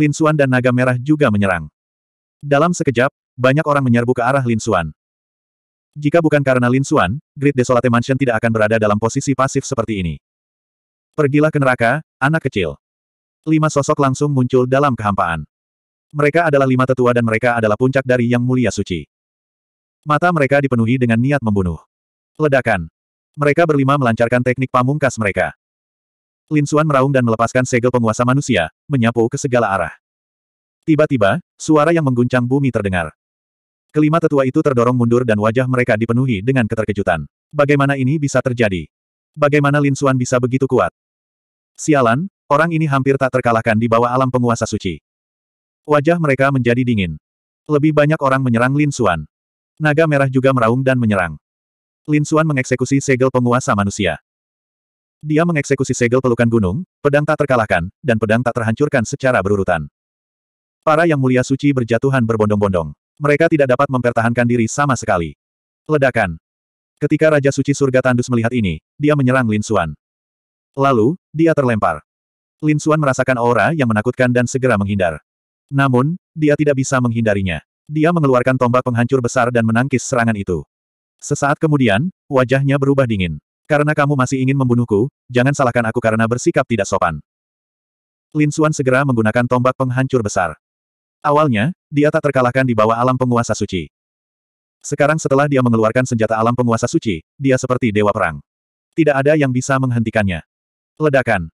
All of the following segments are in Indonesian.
Lin Xuan dan naga merah juga menyerang. Dalam sekejap, banyak orang menyerbu ke arah Lin Xuan. Jika bukan karena Lin Xuan, Great Desolate Mansion tidak akan berada dalam posisi pasif seperti ini. Pergilah ke neraka, anak kecil. Lima sosok langsung muncul dalam kehampaan. Mereka adalah lima tetua dan mereka adalah puncak dari Yang Mulia Suci. Mata mereka dipenuhi dengan niat membunuh. Ledakan. Mereka berlima melancarkan teknik pamungkas mereka. Lin Xuan meraung dan melepaskan segel penguasa manusia, menyapu ke segala arah. Tiba-tiba, suara yang mengguncang bumi terdengar. Kelima tetua itu terdorong mundur dan wajah mereka dipenuhi dengan keterkejutan. Bagaimana ini bisa terjadi? Bagaimana Lin Xuan bisa begitu kuat? Sialan, orang ini hampir tak terkalahkan di bawah alam penguasa suci. Wajah mereka menjadi dingin. Lebih banyak orang menyerang Lin Xuan. Naga merah juga meraung dan menyerang. Lin Xuan mengeksekusi segel penguasa manusia. Dia mengeksekusi segel pelukan gunung, pedang tak terkalahkan, dan pedang tak terhancurkan secara berurutan. Para yang mulia suci berjatuhan berbondong-bondong. Mereka tidak dapat mempertahankan diri sama sekali. Ledakan. Ketika Raja Suci Surga Tandus melihat ini, dia menyerang Lin Xuan. Lalu, dia terlempar. Lin Xuan merasakan aura yang menakutkan dan segera menghindar. Namun, dia tidak bisa menghindarinya. Dia mengeluarkan tombak penghancur besar dan menangkis serangan itu. Sesaat kemudian, wajahnya berubah dingin. Karena kamu masih ingin membunuhku, jangan salahkan aku karena bersikap tidak sopan. Lin Xuan segera menggunakan tombak penghancur besar. Awalnya, dia tak terkalahkan di bawah alam penguasa suci. Sekarang setelah dia mengeluarkan senjata alam penguasa suci, dia seperti dewa perang. Tidak ada yang bisa menghentikannya. Ledakan.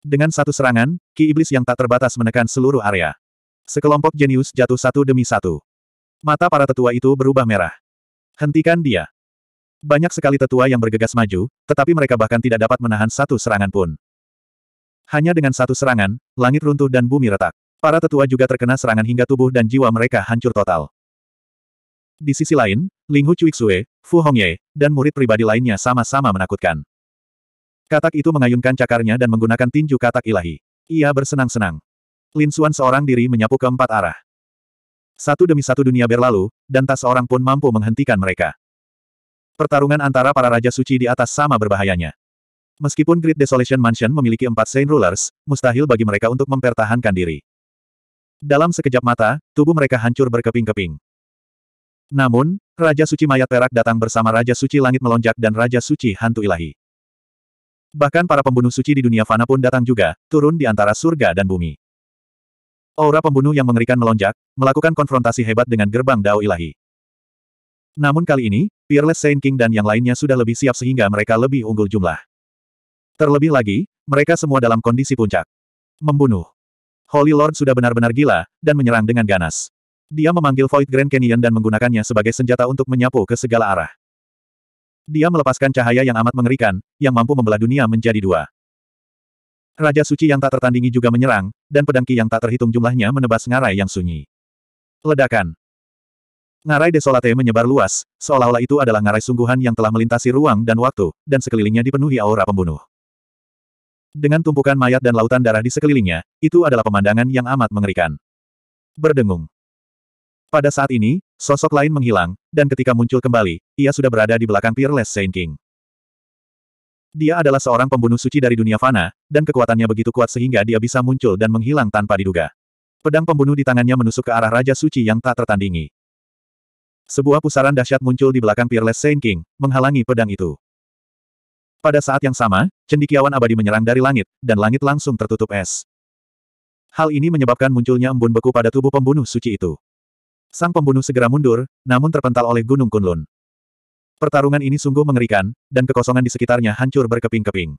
Dengan satu serangan, ki iblis yang tak terbatas menekan seluruh area. Sekelompok jenius jatuh satu demi satu. Mata para tetua itu berubah merah. Hentikan dia. Banyak sekali tetua yang bergegas maju, tetapi mereka bahkan tidak dapat menahan satu serangan pun. Hanya dengan satu serangan, langit runtuh dan bumi retak. Para tetua juga terkena serangan hingga tubuh dan jiwa mereka hancur total. Di sisi lain, Ling Hu Chuixue, Fu Hongye, dan murid pribadi lainnya sama-sama menakutkan. Katak itu mengayunkan cakarnya dan menggunakan tinju katak ilahi. Ia bersenang-senang. Lin Xuan seorang diri menyapu ke empat arah. Satu demi satu dunia berlalu, dan tak seorang pun mampu menghentikan mereka. Pertarungan antara para Raja Suci di atas sama berbahayanya. Meskipun Great Desolation Mansion memiliki empat Saint Rulers, mustahil bagi mereka untuk mempertahankan diri. Dalam sekejap mata, tubuh mereka hancur berkeping-keping. Namun, Raja Suci Mayat Perak datang bersama Raja Suci Langit Melonjak dan Raja Suci Hantu Ilahi. Bahkan para pembunuh suci di dunia fana pun datang juga, turun di antara surga dan bumi. Aura pembunuh yang mengerikan melonjak, melakukan konfrontasi hebat dengan gerbang Dao Ilahi. Namun kali ini, Peerless Saint King dan yang lainnya sudah lebih siap sehingga mereka lebih unggul jumlah. Terlebih lagi, mereka semua dalam kondisi puncak. Membunuh. Holy Lord sudah benar-benar gila, dan menyerang dengan ganas. Dia memanggil Void Grand Canyon dan menggunakannya sebagai senjata untuk menyapu ke segala arah. Dia melepaskan cahaya yang amat mengerikan, yang mampu membelah dunia menjadi dua. Raja Suci yang tak tertandingi juga menyerang, dan pedang Ki yang tak terhitung jumlahnya menebas ngarai yang sunyi. Ledakan. Ngarai desolate menyebar luas, seolah-olah itu adalah ngarai sungguhan yang telah melintasi ruang dan waktu, dan sekelilingnya dipenuhi aura pembunuh. Dengan tumpukan mayat dan lautan darah di sekelilingnya, itu adalah pemandangan yang amat mengerikan. Berdengung. Pada saat ini, sosok lain menghilang, dan ketika muncul kembali, ia sudah berada di belakang Peerless Saint King. Dia adalah seorang pembunuh suci dari dunia fana, dan kekuatannya begitu kuat sehingga dia bisa muncul dan menghilang tanpa diduga. Pedang pembunuh di tangannya menusuk ke arah Raja Suci yang tak tertandingi. Sebuah pusaran dahsyat muncul di belakang Peerless Saint King, menghalangi pedang itu. Pada saat yang sama, cendikiawan abadi menyerang dari langit, dan langit langsung tertutup es. Hal ini menyebabkan munculnya embun beku pada tubuh pembunuh suci itu. Sang pembunuh segera mundur, namun terpental oleh Gunung Kunlun. Pertarungan ini sungguh mengerikan, dan kekosongan di sekitarnya hancur berkeping-keping.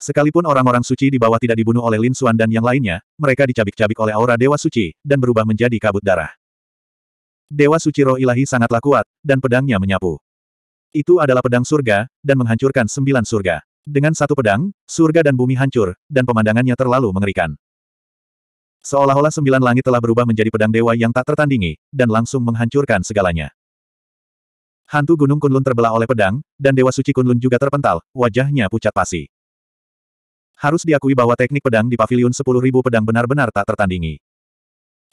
Sekalipun orang-orang suci di bawah tidak dibunuh oleh Lin Xuan dan yang lainnya, mereka dicabik-cabik oleh aura Dewa Suci, dan berubah menjadi kabut darah. Dewa Suci Roh Ilahi sangatlah kuat, dan pedangnya menyapu. Itu adalah pedang surga, dan menghancurkan sembilan surga. Dengan satu pedang, surga dan bumi hancur, dan pemandangannya terlalu mengerikan. Seolah-olah sembilan langit telah berubah menjadi pedang dewa yang tak tertandingi, dan langsung menghancurkan segalanya. Hantu Gunung Kunlun terbelah oleh pedang, dan Dewa Suci Kunlun juga terpental, wajahnya pucat pasi. Harus diakui bahwa teknik pedang di pavilion sepuluh ribu pedang benar-benar tak tertandingi.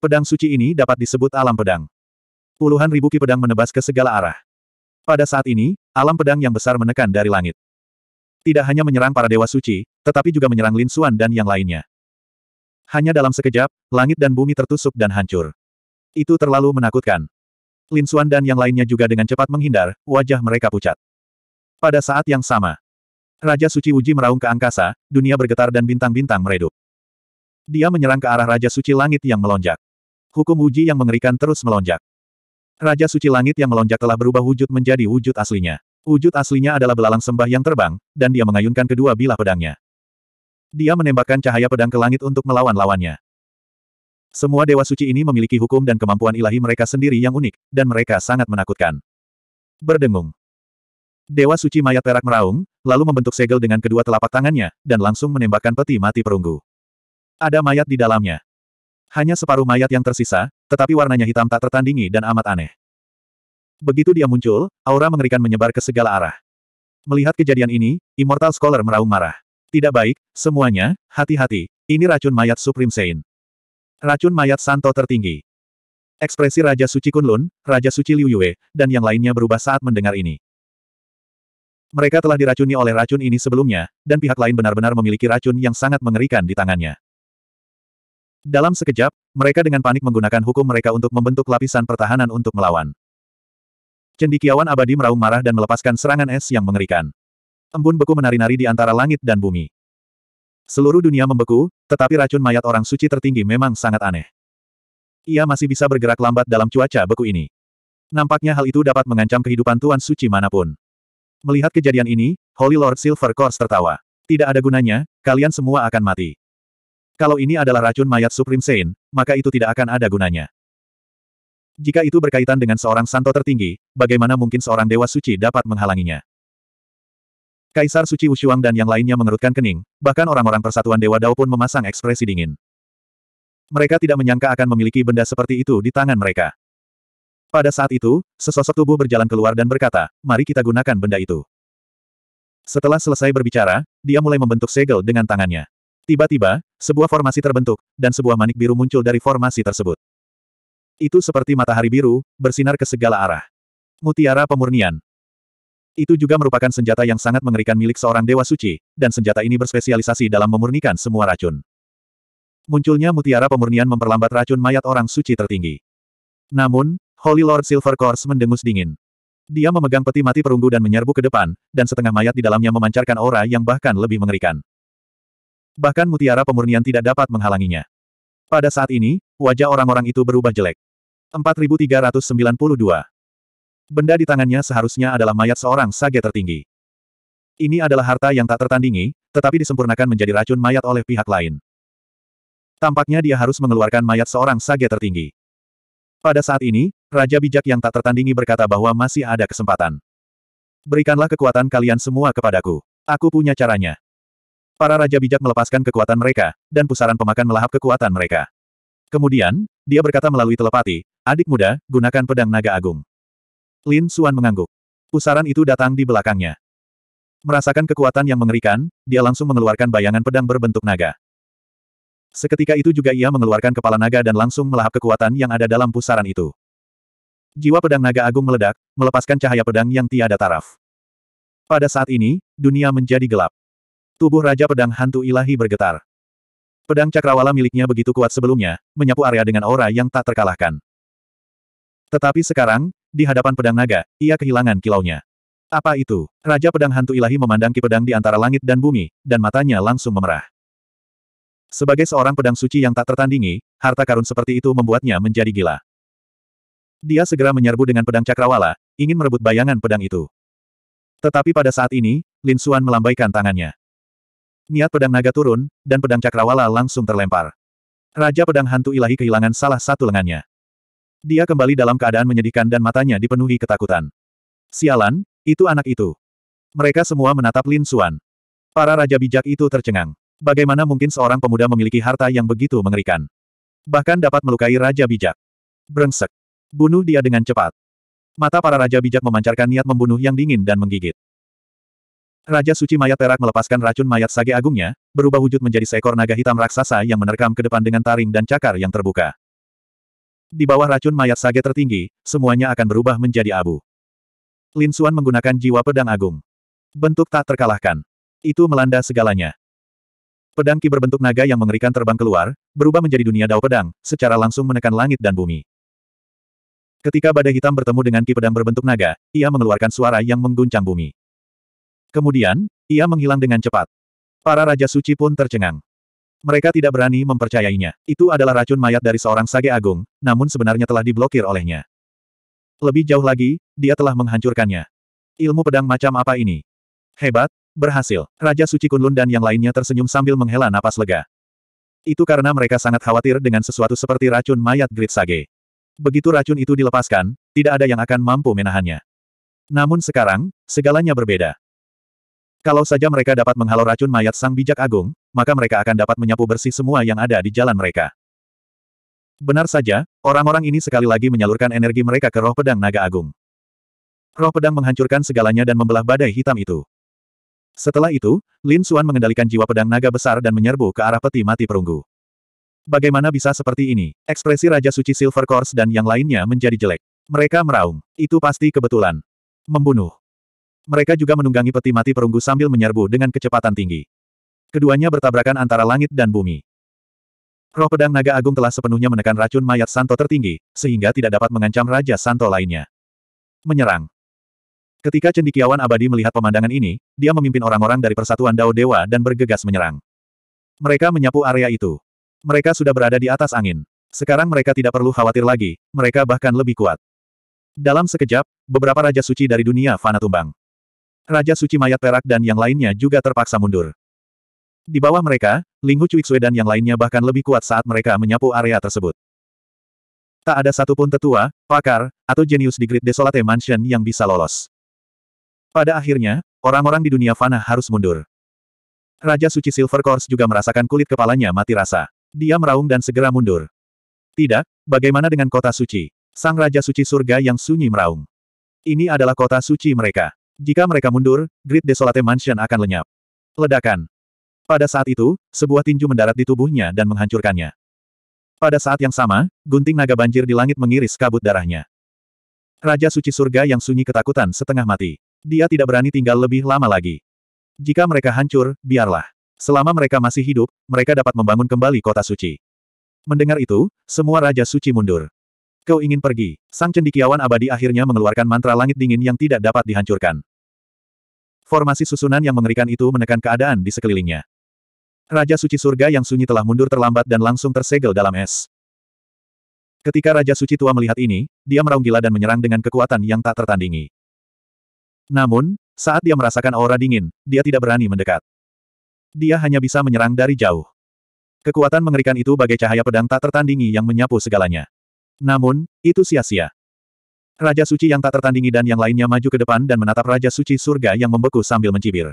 Pedang suci ini dapat disebut alam pedang. Puluhan ribu ki pedang menebas ke segala arah. Pada saat ini, alam pedang yang besar menekan dari langit. Tidak hanya menyerang para dewa suci, tetapi juga menyerang Lin Xuan dan yang lainnya. Hanya dalam sekejap, langit dan bumi tertusuk dan hancur. Itu terlalu menakutkan. Lin Xuan dan yang lainnya juga dengan cepat menghindar, wajah mereka pucat. Pada saat yang sama, Raja Suci Uji meraung ke angkasa, dunia bergetar dan bintang-bintang meredup. Dia menyerang ke arah Raja Suci Langit yang melonjak. Hukum uji yang mengerikan terus melonjak. Raja Suci Langit yang melonjak telah berubah wujud menjadi wujud aslinya. Wujud aslinya adalah belalang sembah yang terbang, dan dia mengayunkan kedua bilah pedangnya. Dia menembakkan cahaya pedang ke langit untuk melawan lawannya. Semua dewa suci ini memiliki hukum dan kemampuan ilahi mereka sendiri yang unik, dan mereka sangat menakutkan. Berdengung. Dewa suci mayat perak meraung, lalu membentuk segel dengan kedua telapak tangannya, dan langsung menembakkan peti mati perunggu. Ada mayat di dalamnya. Hanya separuh mayat yang tersisa, tetapi warnanya hitam tak tertandingi dan amat aneh. Begitu dia muncul, aura mengerikan menyebar ke segala arah. Melihat kejadian ini, Immortal Scholar meraung marah. Tidak baik, semuanya, hati-hati, ini racun mayat Supreme Saint. Racun mayat Santo tertinggi. Ekspresi Raja Suci Kunlun, Raja Suci Liu Yue, dan yang lainnya berubah saat mendengar ini. Mereka telah diracuni oleh racun ini sebelumnya, dan pihak lain benar-benar memiliki racun yang sangat mengerikan di tangannya. Dalam sekejap, mereka dengan panik menggunakan hukum mereka untuk membentuk lapisan pertahanan untuk melawan. Cendikiawan abadi meraung marah dan melepaskan serangan es yang mengerikan. Embun beku menari-nari di antara langit dan bumi. Seluruh dunia membeku, tetapi racun mayat orang suci tertinggi memang sangat aneh. Ia masih bisa bergerak lambat dalam cuaca beku ini. Nampaknya hal itu dapat mengancam kehidupan Tuan Suci mana pun. Melihat kejadian ini, Holy Lord Silver Course tertawa. Tidak ada gunanya, kalian semua akan mati. Kalau ini adalah racun mayat Supreme Saint, maka itu tidak akan ada gunanya. Jika itu berkaitan dengan seorang santo tertinggi, bagaimana mungkin seorang dewa suci dapat menghalanginya? Kaisar Suci Wushuang dan yang lainnya mengerutkan kening, bahkan orang-orang persatuan Dewa Dao pun memasang ekspresi dingin. Mereka tidak menyangka akan memiliki benda seperti itu di tangan mereka. Pada saat itu, sesosok tubuh berjalan keluar dan berkata, mari kita gunakan benda itu. Setelah selesai berbicara, dia mulai membentuk segel dengan tangannya. Tiba-tiba, sebuah formasi terbentuk, dan sebuah manik biru muncul dari formasi tersebut. Itu seperti matahari biru, bersinar ke segala arah. Mutiara Pemurnian. Itu juga merupakan senjata yang sangat mengerikan milik seorang dewa suci, dan senjata ini berspesialisasi dalam memurnikan semua racun. Munculnya mutiara pemurnian memperlambat racun mayat orang suci tertinggi. Namun, Holy Lord Silver Course mendengus dingin. Dia memegang peti mati perunggu dan menyerbu ke depan, dan setengah mayat di dalamnya memancarkan aura yang bahkan lebih mengerikan. Bahkan mutiara pemurnian tidak dapat menghalanginya. Pada saat ini, wajah orang-orang itu berubah jelek. 4392. Benda di tangannya seharusnya adalah mayat seorang sage tertinggi. Ini adalah harta yang tak tertandingi, tetapi disempurnakan menjadi racun mayat oleh pihak lain. Tampaknya dia harus mengeluarkan mayat seorang sage tertinggi. Pada saat ini, Raja Bijak yang tak tertandingi berkata bahwa masih ada kesempatan. Berikanlah kekuatan kalian semua kepadaku. Aku punya caranya. Para Raja Bijak melepaskan kekuatan mereka, dan pusaran pemakan melahap kekuatan mereka. Kemudian, dia berkata melalui telepati, adik muda, gunakan pedang naga agung. Lin Xuan mengangguk. Pusaran itu datang di belakangnya. Merasakan kekuatan yang mengerikan, dia langsung mengeluarkan bayangan pedang berbentuk naga. Seketika itu juga ia mengeluarkan kepala naga dan langsung melahap kekuatan yang ada dalam pusaran itu. Jiwa pedang naga agung meledak, melepaskan cahaya pedang yang tiada taraf. Pada saat ini, dunia menjadi gelap. Tubuh Raja Pedang Hantu Ilahi bergetar. Pedang cakrawala miliknya begitu kuat sebelumnya, menyapu area dengan aura yang tak terkalahkan. Tetapi sekarang, di hadapan pedang naga, ia kehilangan kilaunya. Apa itu? Raja pedang hantu ilahi memandang ki pedang di antara langit dan bumi, dan matanya langsung memerah. Sebagai seorang pedang suci yang tak tertandingi, harta karun seperti itu membuatnya menjadi gila. Dia segera menyerbu dengan pedang cakrawala, ingin merebut bayangan pedang itu. Tetapi pada saat ini, Lin Xuan melambaikan tangannya. Niat pedang naga turun, dan pedang cakrawala langsung terlempar. Raja pedang hantu ilahi kehilangan salah satu lengannya. Dia kembali dalam keadaan menyedihkan dan matanya dipenuhi ketakutan. Sialan, itu anak itu. Mereka semua menatap Lin Xuan. Para raja bijak itu tercengang. Bagaimana mungkin seorang pemuda memiliki harta yang begitu mengerikan? Bahkan dapat melukai raja bijak. Brengsek. Bunuh dia dengan cepat. Mata para raja bijak memancarkan niat membunuh yang dingin dan menggigit. Raja Suci Mayat Perak melepaskan racun mayat sage agungnya, berubah wujud menjadi seekor naga hitam raksasa yang menerkam ke depan dengan taring dan cakar yang terbuka. Di bawah racun mayat sage tertinggi, semuanya akan berubah menjadi abu. Lin Xuan menggunakan jiwa pedang agung. Bentuk tak terkalahkan. Itu melanda segalanya. Pedang ki berbentuk naga yang mengerikan terbang keluar, berubah menjadi dunia dao pedang, secara langsung menekan langit dan bumi. Ketika badai hitam bertemu dengan ki pedang berbentuk naga, ia mengeluarkan suara yang mengguncang bumi. Kemudian, ia menghilang dengan cepat. Para Raja Suci pun tercengang. Mereka tidak berani mempercayainya. Itu adalah racun mayat dari seorang Sage Agung, namun sebenarnya telah diblokir olehnya. Lebih jauh lagi, dia telah menghancurkannya. Ilmu pedang macam apa ini? Hebat, Berhasil. Raja Suci Kunlun dan yang lainnya tersenyum sambil menghela napas lega. Itu karena mereka sangat khawatir dengan sesuatu seperti racun mayat Grid Sage. Begitu racun itu dilepaskan, tidak ada yang akan mampu menahannya. Namun sekarang, segalanya berbeda. Kalau saja mereka dapat menghalau racun mayat Sang Bijak Agung, maka mereka akan dapat menyapu bersih semua yang ada di jalan mereka. Benar saja, orang-orang ini sekali lagi menyalurkan energi mereka ke roh pedang naga agung. Roh pedang menghancurkan segalanya dan membelah badai hitam itu. Setelah itu, Lin Xuan mengendalikan jiwa pedang naga besar dan menyerbu ke arah peti mati perunggu. Bagaimana bisa seperti ini? Ekspresi Raja Suci Silver Course dan yang lainnya menjadi jelek. Mereka meraung. Itu pasti kebetulan. Membunuh. Mereka juga menunggangi peti mati perunggu sambil menyerbu dengan kecepatan tinggi. Keduanya bertabrakan antara langit dan bumi. Roh pedang naga agung telah sepenuhnya menekan racun mayat Santo tertinggi, sehingga tidak dapat mengancam Raja Santo lainnya. Menyerang. Ketika cendikiawan abadi melihat pemandangan ini, dia memimpin orang-orang dari persatuan Dao Dewa dan bergegas menyerang. Mereka menyapu area itu. Mereka sudah berada di atas angin. Sekarang mereka tidak perlu khawatir lagi, mereka bahkan lebih kuat. Dalam sekejap, beberapa Raja Suci dari dunia fana tumbang. Raja Suci Mayat Perak dan yang lainnya juga terpaksa mundur. Di bawah mereka, Ling Hu Cuiksue dan yang lainnya bahkan lebih kuat saat mereka menyapu area tersebut. Tak ada satupun tetua, pakar, atau jenius di Great Desolate Mansion yang bisa lolos. Pada akhirnya, orang-orang di dunia fana harus mundur. Raja Suci Silver Course juga merasakan kulit kepalanya mati rasa. Dia meraung dan segera mundur. Tidak, bagaimana dengan kota suci? Sang Raja Suci Surga yang sunyi meraung. Ini adalah kota suci mereka. Jika mereka mundur, Great Desolate Mansion akan lenyap. Ledakan. Pada saat itu, sebuah tinju mendarat di tubuhnya dan menghancurkannya. Pada saat yang sama, gunting naga banjir di langit mengiris kabut darahnya. Raja Suci Surga yang sunyi ketakutan setengah mati. Dia tidak berani tinggal lebih lama lagi. Jika mereka hancur, biarlah. Selama mereka masih hidup, mereka dapat membangun kembali kota suci. Mendengar itu, semua Raja Suci mundur. Kau ingin pergi. Sang cendikiawan abadi akhirnya mengeluarkan mantra langit dingin yang tidak dapat dihancurkan. Formasi susunan yang mengerikan itu menekan keadaan di sekelilingnya. Raja Suci Surga yang sunyi telah mundur terlambat dan langsung tersegel dalam es. Ketika Raja Suci Tua melihat ini, dia meraung gila dan menyerang dengan kekuatan yang tak tertandingi. Namun, saat dia merasakan aura dingin, dia tidak berani mendekat. Dia hanya bisa menyerang dari jauh. Kekuatan mengerikan itu bagai cahaya pedang tak tertandingi yang menyapu segalanya. Namun, itu sia-sia. Raja Suci yang tak tertandingi dan yang lainnya maju ke depan dan menatap Raja Suci surga yang membeku sambil mencibir.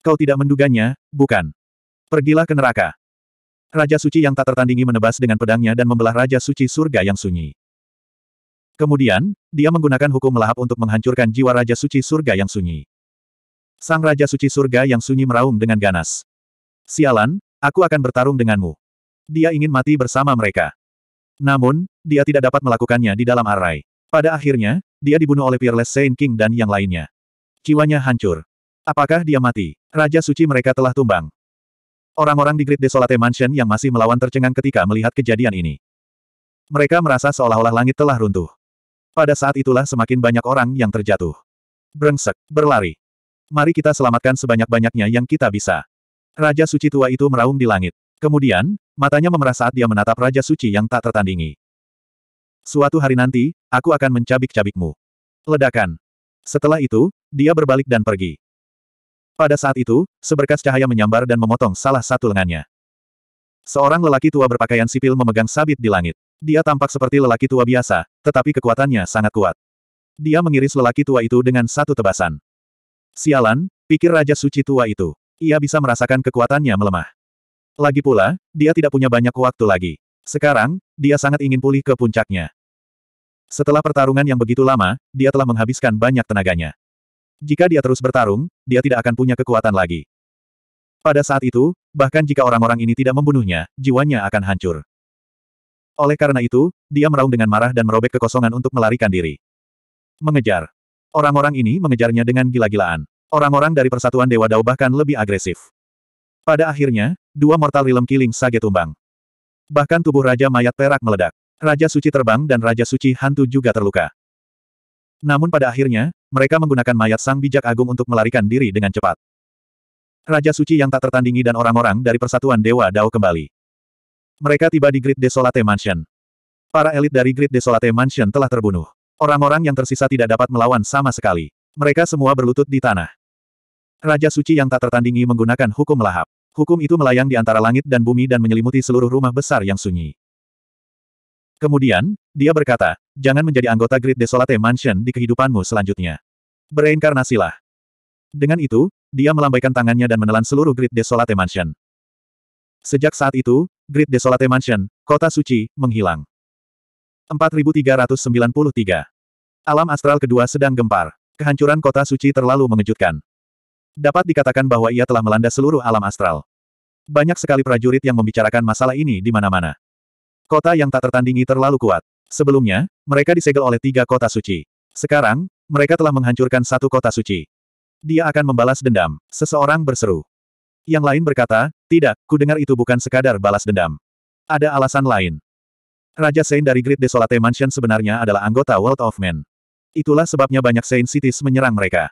Kau tidak menduganya, bukan? Pergilah ke neraka. Raja Suci yang tak tertandingi menebas dengan pedangnya dan membelah Raja Suci surga yang sunyi. Kemudian, dia menggunakan hukum melahap untuk menghancurkan jiwa Raja Suci Surga yang sunyi. Sang Raja Suci Surga yang sunyi meraung dengan ganas. Sialan, aku akan bertarung denganmu. Dia ingin mati bersama mereka. Namun, dia tidak dapat melakukannya di dalam arai. Pada akhirnya, dia dibunuh oleh Peerless Saint King dan yang lainnya. Jiwanya hancur. Apakah dia mati? Raja suci mereka telah tumbang. Orang-orang di Great Desolate Mansion yang masih melawan tercengang ketika melihat kejadian ini. Mereka merasa seolah-olah langit telah runtuh. Pada saat itulah semakin banyak orang yang terjatuh. Brengsek, berlari. Mari kita selamatkan sebanyak-banyaknya yang kita bisa. Raja suci tua itu meraung di langit. Kemudian, matanya memerah saat dia menatap Raja suci yang tak tertandingi. Suatu hari nanti, aku akan mencabik-cabikmu. Ledakan. Setelah itu, dia berbalik dan pergi. Pada saat itu, seberkas cahaya menyambar dan memotong salah satu lengannya. Seorang lelaki tua berpakaian sipil memegang sabit di langit. Dia tampak seperti lelaki tua biasa, tetapi kekuatannya sangat kuat. Dia mengiris lelaki tua itu dengan satu tebasan. Sialan, pikir Raja Suci tua itu. Ia bisa merasakan kekuatannya melemah. Lagi pula, dia tidak punya banyak waktu lagi. Sekarang, dia sangat ingin pulih ke puncaknya. Setelah pertarungan yang begitu lama, dia telah menghabiskan banyak tenaganya. Jika dia terus bertarung, dia tidak akan punya kekuatan lagi. Pada saat itu, bahkan jika orang-orang ini tidak membunuhnya, jiwanya akan hancur. Oleh karena itu, dia meraung dengan marah dan merobek kekosongan untuk melarikan diri. Mengejar. Orang-orang ini mengejarnya dengan gila-gilaan. Orang-orang dari Persatuan Dewa Dao bahkan lebih agresif. Pada akhirnya, dua mortal realm killing sage tumbang. Bahkan tubuh Raja Mayat Perak meledak. Raja Suci terbang dan Raja Suci Hantu juga terluka. Namun pada akhirnya, mereka menggunakan mayat Sang Bijak Agung untuk melarikan diri dengan cepat. Raja Suci yang tak tertandingi dan orang-orang dari Persatuan Dewa Dao kembali. Mereka tiba di Great Desolate Mansion. Para elit dari Great Desolate Mansion telah terbunuh. Orang-orang yang tersisa tidak dapat melawan sama sekali. Mereka semua berlutut di tanah. Raja Suci yang tak tertandingi menggunakan hukum melahap. Hukum itu melayang di antara langit dan bumi dan menyelimuti seluruh rumah besar yang sunyi. Kemudian, dia berkata, jangan menjadi anggota Great Desolate Mansion di kehidupanmu selanjutnya. Bereinkarnasilah. Dengan itu, dia melambaikan tangannya dan menelan seluruh Great Desolate Mansion. Sejak saat itu, Great Desolate Mansion, kota suci, menghilang. 4393. Alam astral kedua sedang gempar. Kehancuran kota suci terlalu mengejutkan. Dapat dikatakan bahwa ia telah melanda seluruh alam astral. Banyak sekali prajurit yang membicarakan masalah ini di mana-mana. Kota yang tak tertandingi terlalu kuat. Sebelumnya, mereka disegel oleh tiga kota suci. Sekarang, mereka telah menghancurkan satu kota suci. Dia akan membalas dendam. Seseorang berseru. Yang lain berkata, tidak, ku dengar itu bukan sekadar balas dendam. Ada alasan lain. Raja Saint dari Great Desolate Mansion sebenarnya adalah anggota World of Men. Itulah sebabnya banyak Saint Cities menyerang mereka.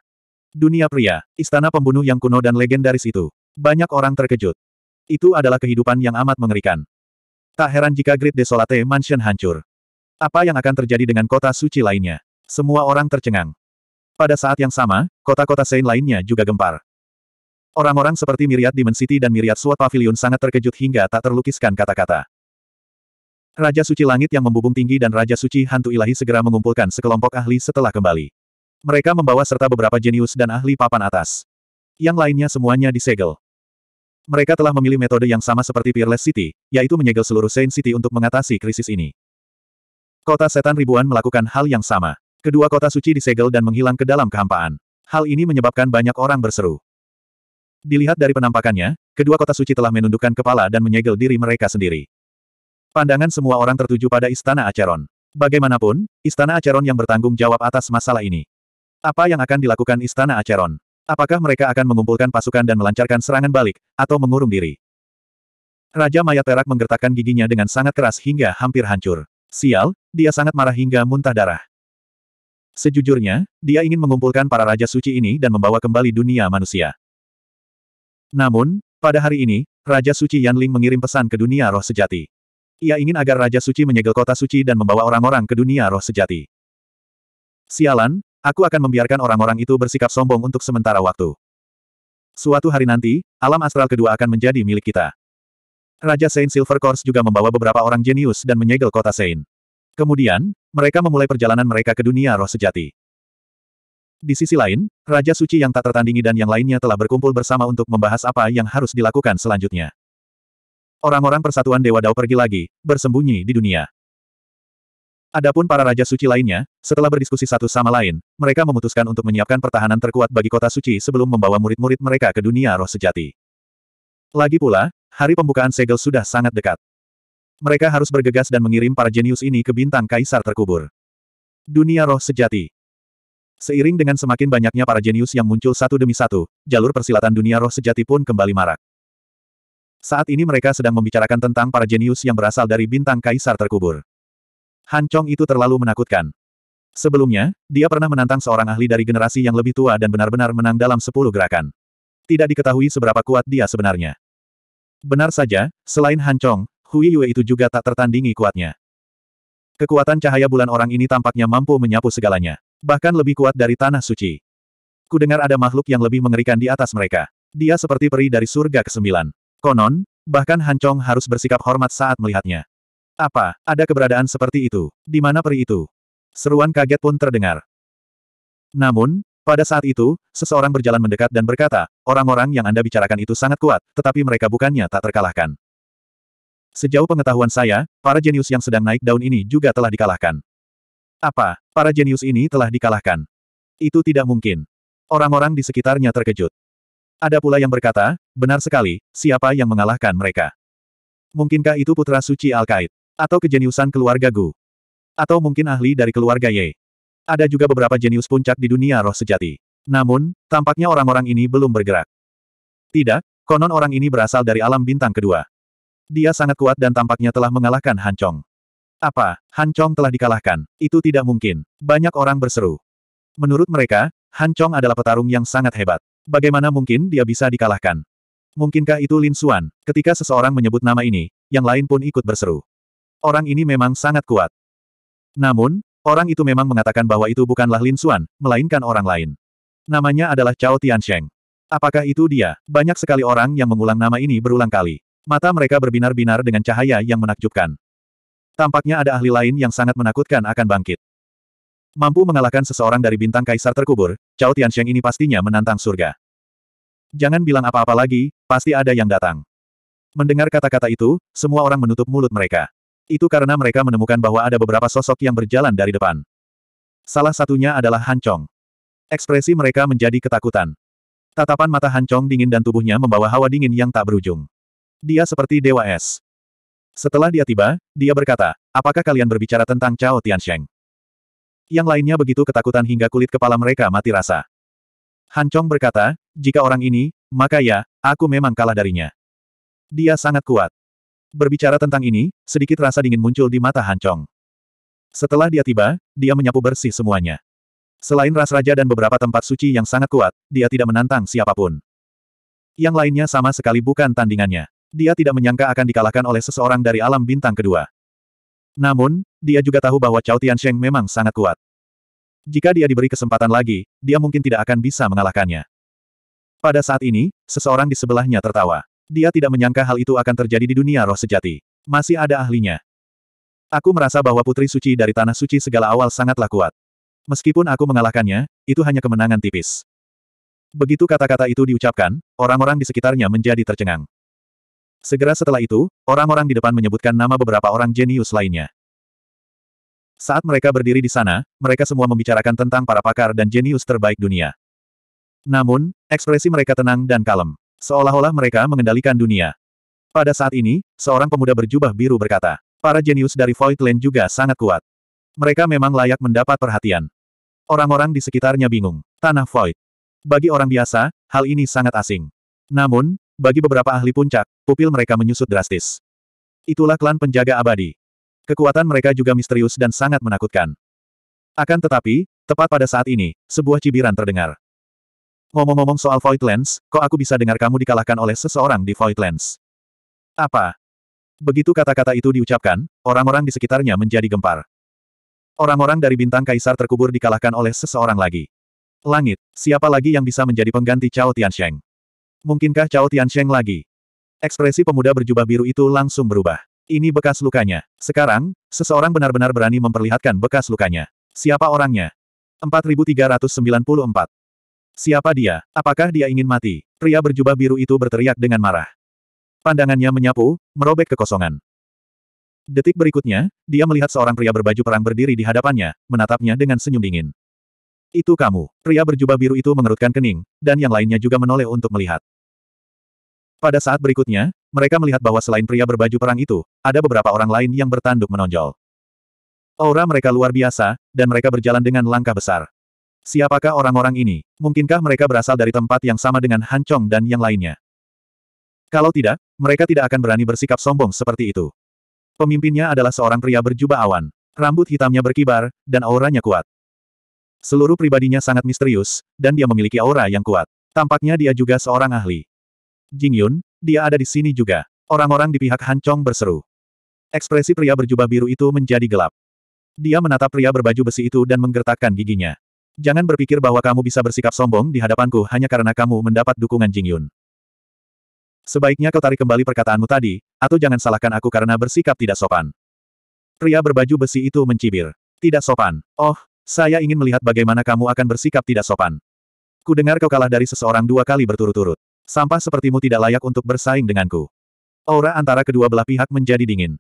Dunia pria, istana pembunuh yang kuno dan legendaris itu. Banyak orang terkejut. Itu adalah kehidupan yang amat mengerikan. Tak heran jika Great Desolate Mansion hancur. Apa yang akan terjadi dengan kota suci lainnya? Semua orang tercengang. Pada saat yang sama, kota-kota Saint lainnya juga gempar. Orang-orang seperti Myriad Demon City dan Myriad Sword Pavilion sangat terkejut hingga tak terlukiskan kata-kata. Raja Suci Langit yang membubung tinggi dan Raja Suci Hantu Ilahi segera mengumpulkan sekelompok ahli setelah kembali. Mereka membawa serta beberapa jenius dan ahli papan atas. Yang lainnya semuanya disegel. Mereka telah memilih metode yang sama seperti Peerless City, yaitu menyegel seluruh Saint City untuk mengatasi krisis ini. Kota setan ribuan melakukan hal yang sama. Kedua kota suci disegel dan menghilang ke dalam kehampaan. Hal ini menyebabkan banyak orang berseru. Dilihat dari penampakannya, kedua kota suci telah menundukkan kepala dan menyegel diri mereka sendiri. Pandangan semua orang tertuju pada Istana Acheron. Bagaimanapun, Istana Acheron yang bertanggung jawab atas masalah ini. Apa yang akan dilakukan Istana Acheron? Apakah mereka akan mengumpulkan pasukan dan melancarkan serangan balik, atau mengurung diri? Raja Maya Perak menggertakkan giginya dengan sangat keras hingga hampir hancur. Sial, dia sangat marah hingga muntah darah. Sejujurnya, dia ingin mengumpulkan para Raja Suci ini dan membawa kembali dunia manusia. Namun, pada hari ini, Raja Suci Yanling mengirim pesan ke dunia roh sejati. Ia ingin agar Raja Suci menyegel kota suci dan membawa orang-orang ke dunia roh sejati. Sialan, Aku akan membiarkan orang-orang itu bersikap sombong untuk sementara waktu. Suatu hari nanti, alam astral kedua akan menjadi milik kita. Raja Saint Silver Course juga membawa beberapa orang jenius dan menyegel kota Saint. Kemudian, mereka memulai perjalanan mereka ke dunia roh sejati. Di sisi lain, Raja Suci yang tak tertandingi dan yang lainnya telah berkumpul bersama untuk membahas apa yang harus dilakukan selanjutnya. Orang-orang persatuan Dewa Dao pergi lagi, bersembunyi di dunia. Adapun para Raja Suci lainnya, setelah berdiskusi satu sama lain, mereka memutuskan untuk menyiapkan pertahanan terkuat bagi kota suci sebelum membawa murid-murid mereka ke dunia roh sejati. Lagi pula, hari pembukaan segel sudah sangat dekat. Mereka harus bergegas dan mengirim para jenius ini ke bintang kaisar terkubur. Dunia roh sejati. Seiring dengan semakin banyaknya para jenius yang muncul satu demi satu, jalur persilatan dunia roh sejati pun kembali marak. Saat ini mereka sedang membicarakan tentang para jenius yang berasal dari bintang kaisar terkubur. Hancong itu terlalu menakutkan. Sebelumnya, dia pernah menantang seorang ahli dari generasi yang lebih tua dan benar-benar menang dalam sepuluh gerakan. Tidak diketahui seberapa kuat dia sebenarnya. Benar saja, selain Hancong, Hui Yue itu juga tak tertandingi kuatnya. Kekuatan cahaya bulan orang ini tampaknya mampu menyapu segalanya. Bahkan lebih kuat dari tanah suci. Kudengar ada makhluk yang lebih mengerikan di atas mereka. Dia seperti peri dari surga kesembilan. Konon, bahkan Hancong harus bersikap hormat saat melihatnya. Apa, ada keberadaan seperti itu? Di mana peri itu? Seruan kaget pun terdengar. Namun, pada saat itu, seseorang berjalan mendekat dan berkata, orang-orang yang Anda bicarakan itu sangat kuat, tetapi mereka bukannya tak terkalahkan. Sejauh pengetahuan saya, para jenius yang sedang naik daun ini juga telah dikalahkan. Apa, para jenius ini telah dikalahkan? Itu tidak mungkin. Orang-orang di sekitarnya terkejut. Ada pula yang berkata, benar sekali, siapa yang mengalahkan mereka? Mungkinkah itu putra suci Al-Qaid? Atau kejeniusan keluarga Gu. Atau mungkin ahli dari keluarga Ye. Ada juga beberapa jenius puncak di dunia roh sejati. Namun, tampaknya orang-orang ini belum bergerak. Tidak, Konon orang ini berasal dari alam bintang kedua. Dia sangat kuat dan tampaknya telah mengalahkan Han Chong. Apa, Han Chong telah dikalahkan? Itu tidak mungkin. Banyak orang berseru. Menurut mereka, Han Chong adalah petarung yang sangat hebat. Bagaimana mungkin dia bisa dikalahkan? Mungkinkah itu Lin Xuan? Ketika seseorang menyebut nama ini, yang lain pun ikut berseru. Orang ini memang sangat kuat. Namun, orang itu memang mengatakan bahwa itu bukanlah Lin Xuan, melainkan orang lain. Namanya adalah Chao Tiansheng. Apakah itu dia? Banyak sekali orang yang mengulang nama ini berulang kali. Mata mereka berbinar-binar dengan cahaya yang menakjubkan. Tampaknya ada ahli lain yang sangat menakutkan akan bangkit. Mampu mengalahkan seseorang dari bintang kaisar terkubur, Chao Tiansheng ini pastinya menantang surga. Jangan bilang apa-apa lagi, pasti ada yang datang. Mendengar kata-kata itu, semua orang menutup mulut mereka. Itu karena mereka menemukan bahwa ada beberapa sosok yang berjalan dari depan. Salah satunya adalah Han Chong. Ekspresi mereka menjadi ketakutan. Tatapan mata Han Chong dingin dan tubuhnya membawa hawa dingin yang tak berujung. Dia seperti dewa es. Setelah dia tiba, dia berkata, apakah kalian berbicara tentang Chao Tiansheng? Yang lainnya begitu ketakutan hingga kulit kepala mereka mati rasa. Han Chong berkata, jika orang ini, maka ya, aku memang kalah darinya. Dia sangat kuat. Berbicara tentang ini, sedikit rasa dingin muncul di mata Han Chong. Setelah dia tiba, dia menyapu bersih semuanya. Selain ras raja dan beberapa tempat suci yang sangat kuat, dia tidak menantang siapa pun. Yang lainnya sama sekali bukan tandingannya. Dia tidak menyangka akan dikalahkan oleh seseorang dari alam bintang kedua. Namun, dia juga tahu bahwa Chao Tiansheng memang sangat kuat. Jika dia diberi kesempatan lagi, dia mungkin tidak akan bisa mengalahkannya. Pada saat ini, seseorang di sebelahnya tertawa. Dia tidak menyangka hal itu akan terjadi di dunia roh sejati. Masih ada ahlinya. Aku merasa bahwa putri suci dari tanah suci segala awal sangatlah kuat. Meskipun aku mengalahkannya, itu hanya kemenangan tipis. Begitu kata-kata itu diucapkan, orang-orang di sekitarnya menjadi tercengang. Segera setelah itu, orang-orang di depan menyebutkan nama beberapa orang jenius lainnya. Saat mereka berdiri di sana, mereka semua membicarakan tentang para pakar dan jenius terbaik dunia. Namun, ekspresi mereka tenang dan kalem. Seolah-olah mereka mengendalikan dunia. Pada saat ini, seorang pemuda berjubah biru berkata, para jenius dari Void Land juga sangat kuat. Mereka memang layak mendapat perhatian. Orang-orang di sekitarnya bingung. Tanah Void. Bagi orang biasa, hal ini sangat asing. Namun, bagi beberapa ahli puncak, pupil mereka menyusut drastis. Itulah klan penjaga abadi. Kekuatan mereka juga misterius dan sangat menakutkan. Akan tetapi, tepat pada saat ini, sebuah cibiran terdengar. Ngomong-ngomong soal Voidlands, kok aku bisa dengar kamu dikalahkan oleh seseorang di Voidlands? Apa? Begitu kata-kata itu diucapkan, orang-orang di sekitarnya menjadi gempar. Orang-orang dari bintang kaisar terkubur dikalahkan oleh seseorang lagi. Langit, siapa lagi yang bisa menjadi pengganti Chao Tiansheng? Mungkinkah Chao Tiansheng lagi? Ekspresi pemuda berjubah biru itu langsung berubah. Ini bekas lukanya. Sekarang, seseorang benar-benar berani memperlihatkan bekas lukanya. Siapa orangnya? 4394. Siapa dia? Apakah dia ingin mati? Pria berjubah biru itu berteriak dengan marah. Pandangannya menyapu, merobek kekosongan. Detik berikutnya, dia melihat seorang pria berbaju perang berdiri di hadapannya, menatapnya dengan senyum dingin. Itu kamu. Pria berjubah biru itu mengerutkan kening, dan yang lainnya juga menoleh untuk melihat. Pada saat berikutnya, mereka melihat bahwa selain pria berbaju perang itu, ada beberapa orang lain yang bertanduk menonjol. Aura mereka luar biasa, dan mereka berjalan dengan langkah besar. Siapakah orang-orang ini? Mungkinkah mereka berasal dari tempat yang sama dengan Han Chong dan yang lainnya? Kalau tidak, mereka tidak akan berani bersikap sombong seperti itu. Pemimpinnya adalah seorang pria berjubah awan. Rambut hitamnya berkibar, dan auranya kuat. Seluruh pribadinya sangat misterius, dan dia memiliki aura yang kuat. Tampaknya dia juga seorang ahli. Jing Yun, dia ada di sini juga. Orang-orang di pihak Han Chong berseru. Ekspresi pria berjubah biru itu menjadi gelap. Dia menatap pria berbaju besi itu dan menggertakkan giginya. Jangan berpikir bahwa kamu bisa bersikap sombong di hadapanku hanya karena kamu mendapat dukungan Jing Yun. Sebaiknya kau tarik kembali perkataanmu tadi, atau jangan salahkan aku karena bersikap tidak sopan. Pria berbaju besi itu mencibir. Tidak sopan. Oh, saya ingin melihat bagaimana kamu akan bersikap tidak sopan. Kudengar kau kalah dari seseorang dua kali berturut-turut. Sampah sepertimu tidak layak untuk bersaing denganku. Aura antara kedua belah pihak menjadi dingin.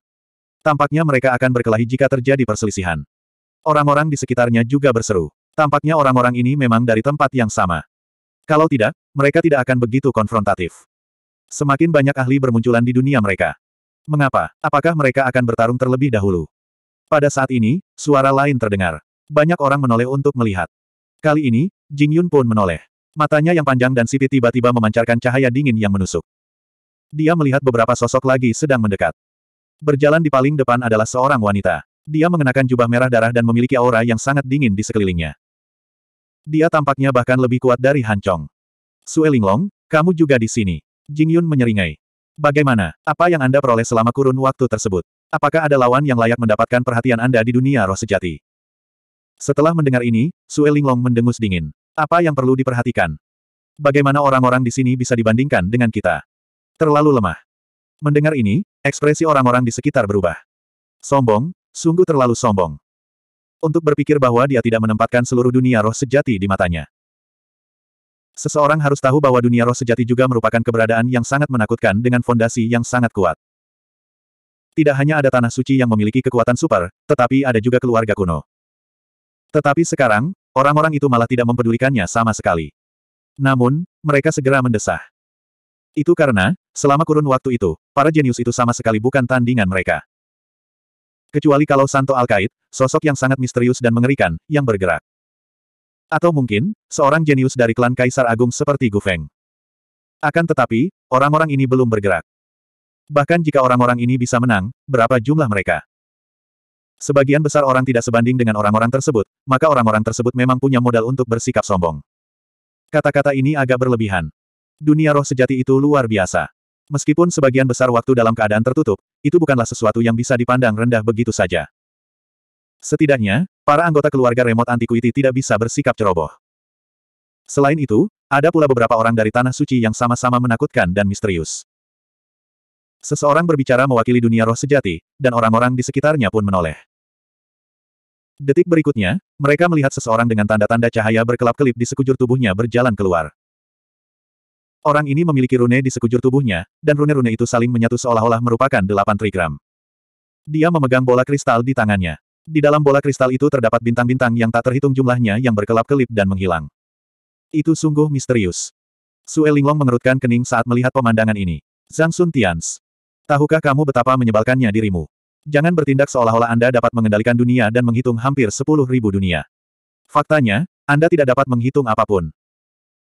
Tampaknya mereka akan berkelahi jika terjadi perselisihan. Orang-orang di sekitarnya juga berseru. Tampaknya orang-orang ini memang dari tempat yang sama. Kalau tidak, mereka tidak akan begitu konfrontatif. Semakin banyak ahli bermunculan di dunia mereka. Mengapa? Apakah mereka akan bertarung terlebih dahulu? Pada saat ini, suara lain terdengar. Banyak orang menoleh untuk melihat. Kali ini, Jing Yun pun menoleh. Matanya yang panjang dan sipit tiba-tiba memancarkan cahaya dingin yang menusuk. Dia melihat beberapa sosok lagi sedang mendekat. Berjalan di paling depan adalah seorang wanita. Dia mengenakan jubah merah darah dan memiliki aura yang sangat dingin di sekelilingnya. Dia tampaknya bahkan lebih kuat dari Han Chong. Sue Linglong, kamu juga di sini. Jing Yun menyeringai. Bagaimana? Apa yang Anda peroleh selama kurun waktu tersebut? Apakah ada lawan yang layak mendapatkan perhatian Anda di dunia roh sejati? Setelah mendengar ini, Sue Linglong mendengus dingin. Apa yang perlu diperhatikan? Bagaimana orang-orang di sini bisa dibandingkan dengan kita? Terlalu lemah. Mendengar ini, ekspresi orang-orang di sekitar berubah. Sombong, sungguh terlalu sombong. Untuk berpikir bahwa dia tidak menempatkan seluruh dunia roh sejati di matanya. Seseorang harus tahu bahwa dunia roh sejati juga merupakan keberadaan yang sangat menakutkan dengan fondasi yang sangat kuat. Tidak hanya ada tanah suci yang memiliki kekuatan super, tetapi ada juga keluarga kuno. Tetapi sekarang, orang-orang itu malah tidak mempedulikannya sama sekali. Namun, mereka segera mendesah. Itu karena, selama kurun waktu itu, para jenius itu sama sekali bukan tandingan mereka. Kecuali kalau Santo Alkait, sosok yang sangat misterius dan mengerikan, yang bergerak. Atau mungkin, seorang jenius dari klan Kaisar Agung seperti Gu Feng. Akan tetapi, orang-orang ini belum bergerak. Bahkan jika orang-orang ini bisa menang, berapa jumlah mereka? Sebagian besar orang tidak sebanding dengan orang-orang tersebut, maka orang-orang tersebut memang punya modal untuk bersikap sombong. Kata-kata ini agak berlebihan. Dunia roh sejati itu luar biasa. Meskipun sebagian besar waktu dalam keadaan tertutup, itu bukanlah sesuatu yang bisa dipandang rendah begitu saja. Setidaknya, para anggota keluarga remote antiquity tidak bisa bersikap ceroboh. Selain itu, ada pula beberapa orang dari Tanah Suci yang sama-sama menakutkan dan misterius. Seseorang berbicara mewakili dunia roh sejati, dan orang-orang di sekitarnya pun menoleh. Detik berikutnya, mereka melihat seseorang dengan tanda-tanda cahaya berkelap-kelip di sekujur tubuhnya berjalan keluar. Orang ini memiliki rune di sekujur tubuhnya, dan rune-rune itu saling menyatu seolah-olah merupakan delapan trigram. Dia memegang bola kristal di tangannya. Di dalam bola kristal itu terdapat bintang-bintang yang tak terhitung jumlahnya yang berkelap-kelip dan menghilang. Itu sungguh misterius. Sue Linglong mengerutkan kening saat melihat pemandangan ini. Zhang Sun Tians. Tahukah kamu betapa menyebalkannya dirimu? Jangan bertindak seolah-olah Anda dapat mengendalikan dunia dan menghitung hampir sepuluh ribu dunia. Faktanya, Anda tidak dapat menghitung apa pun.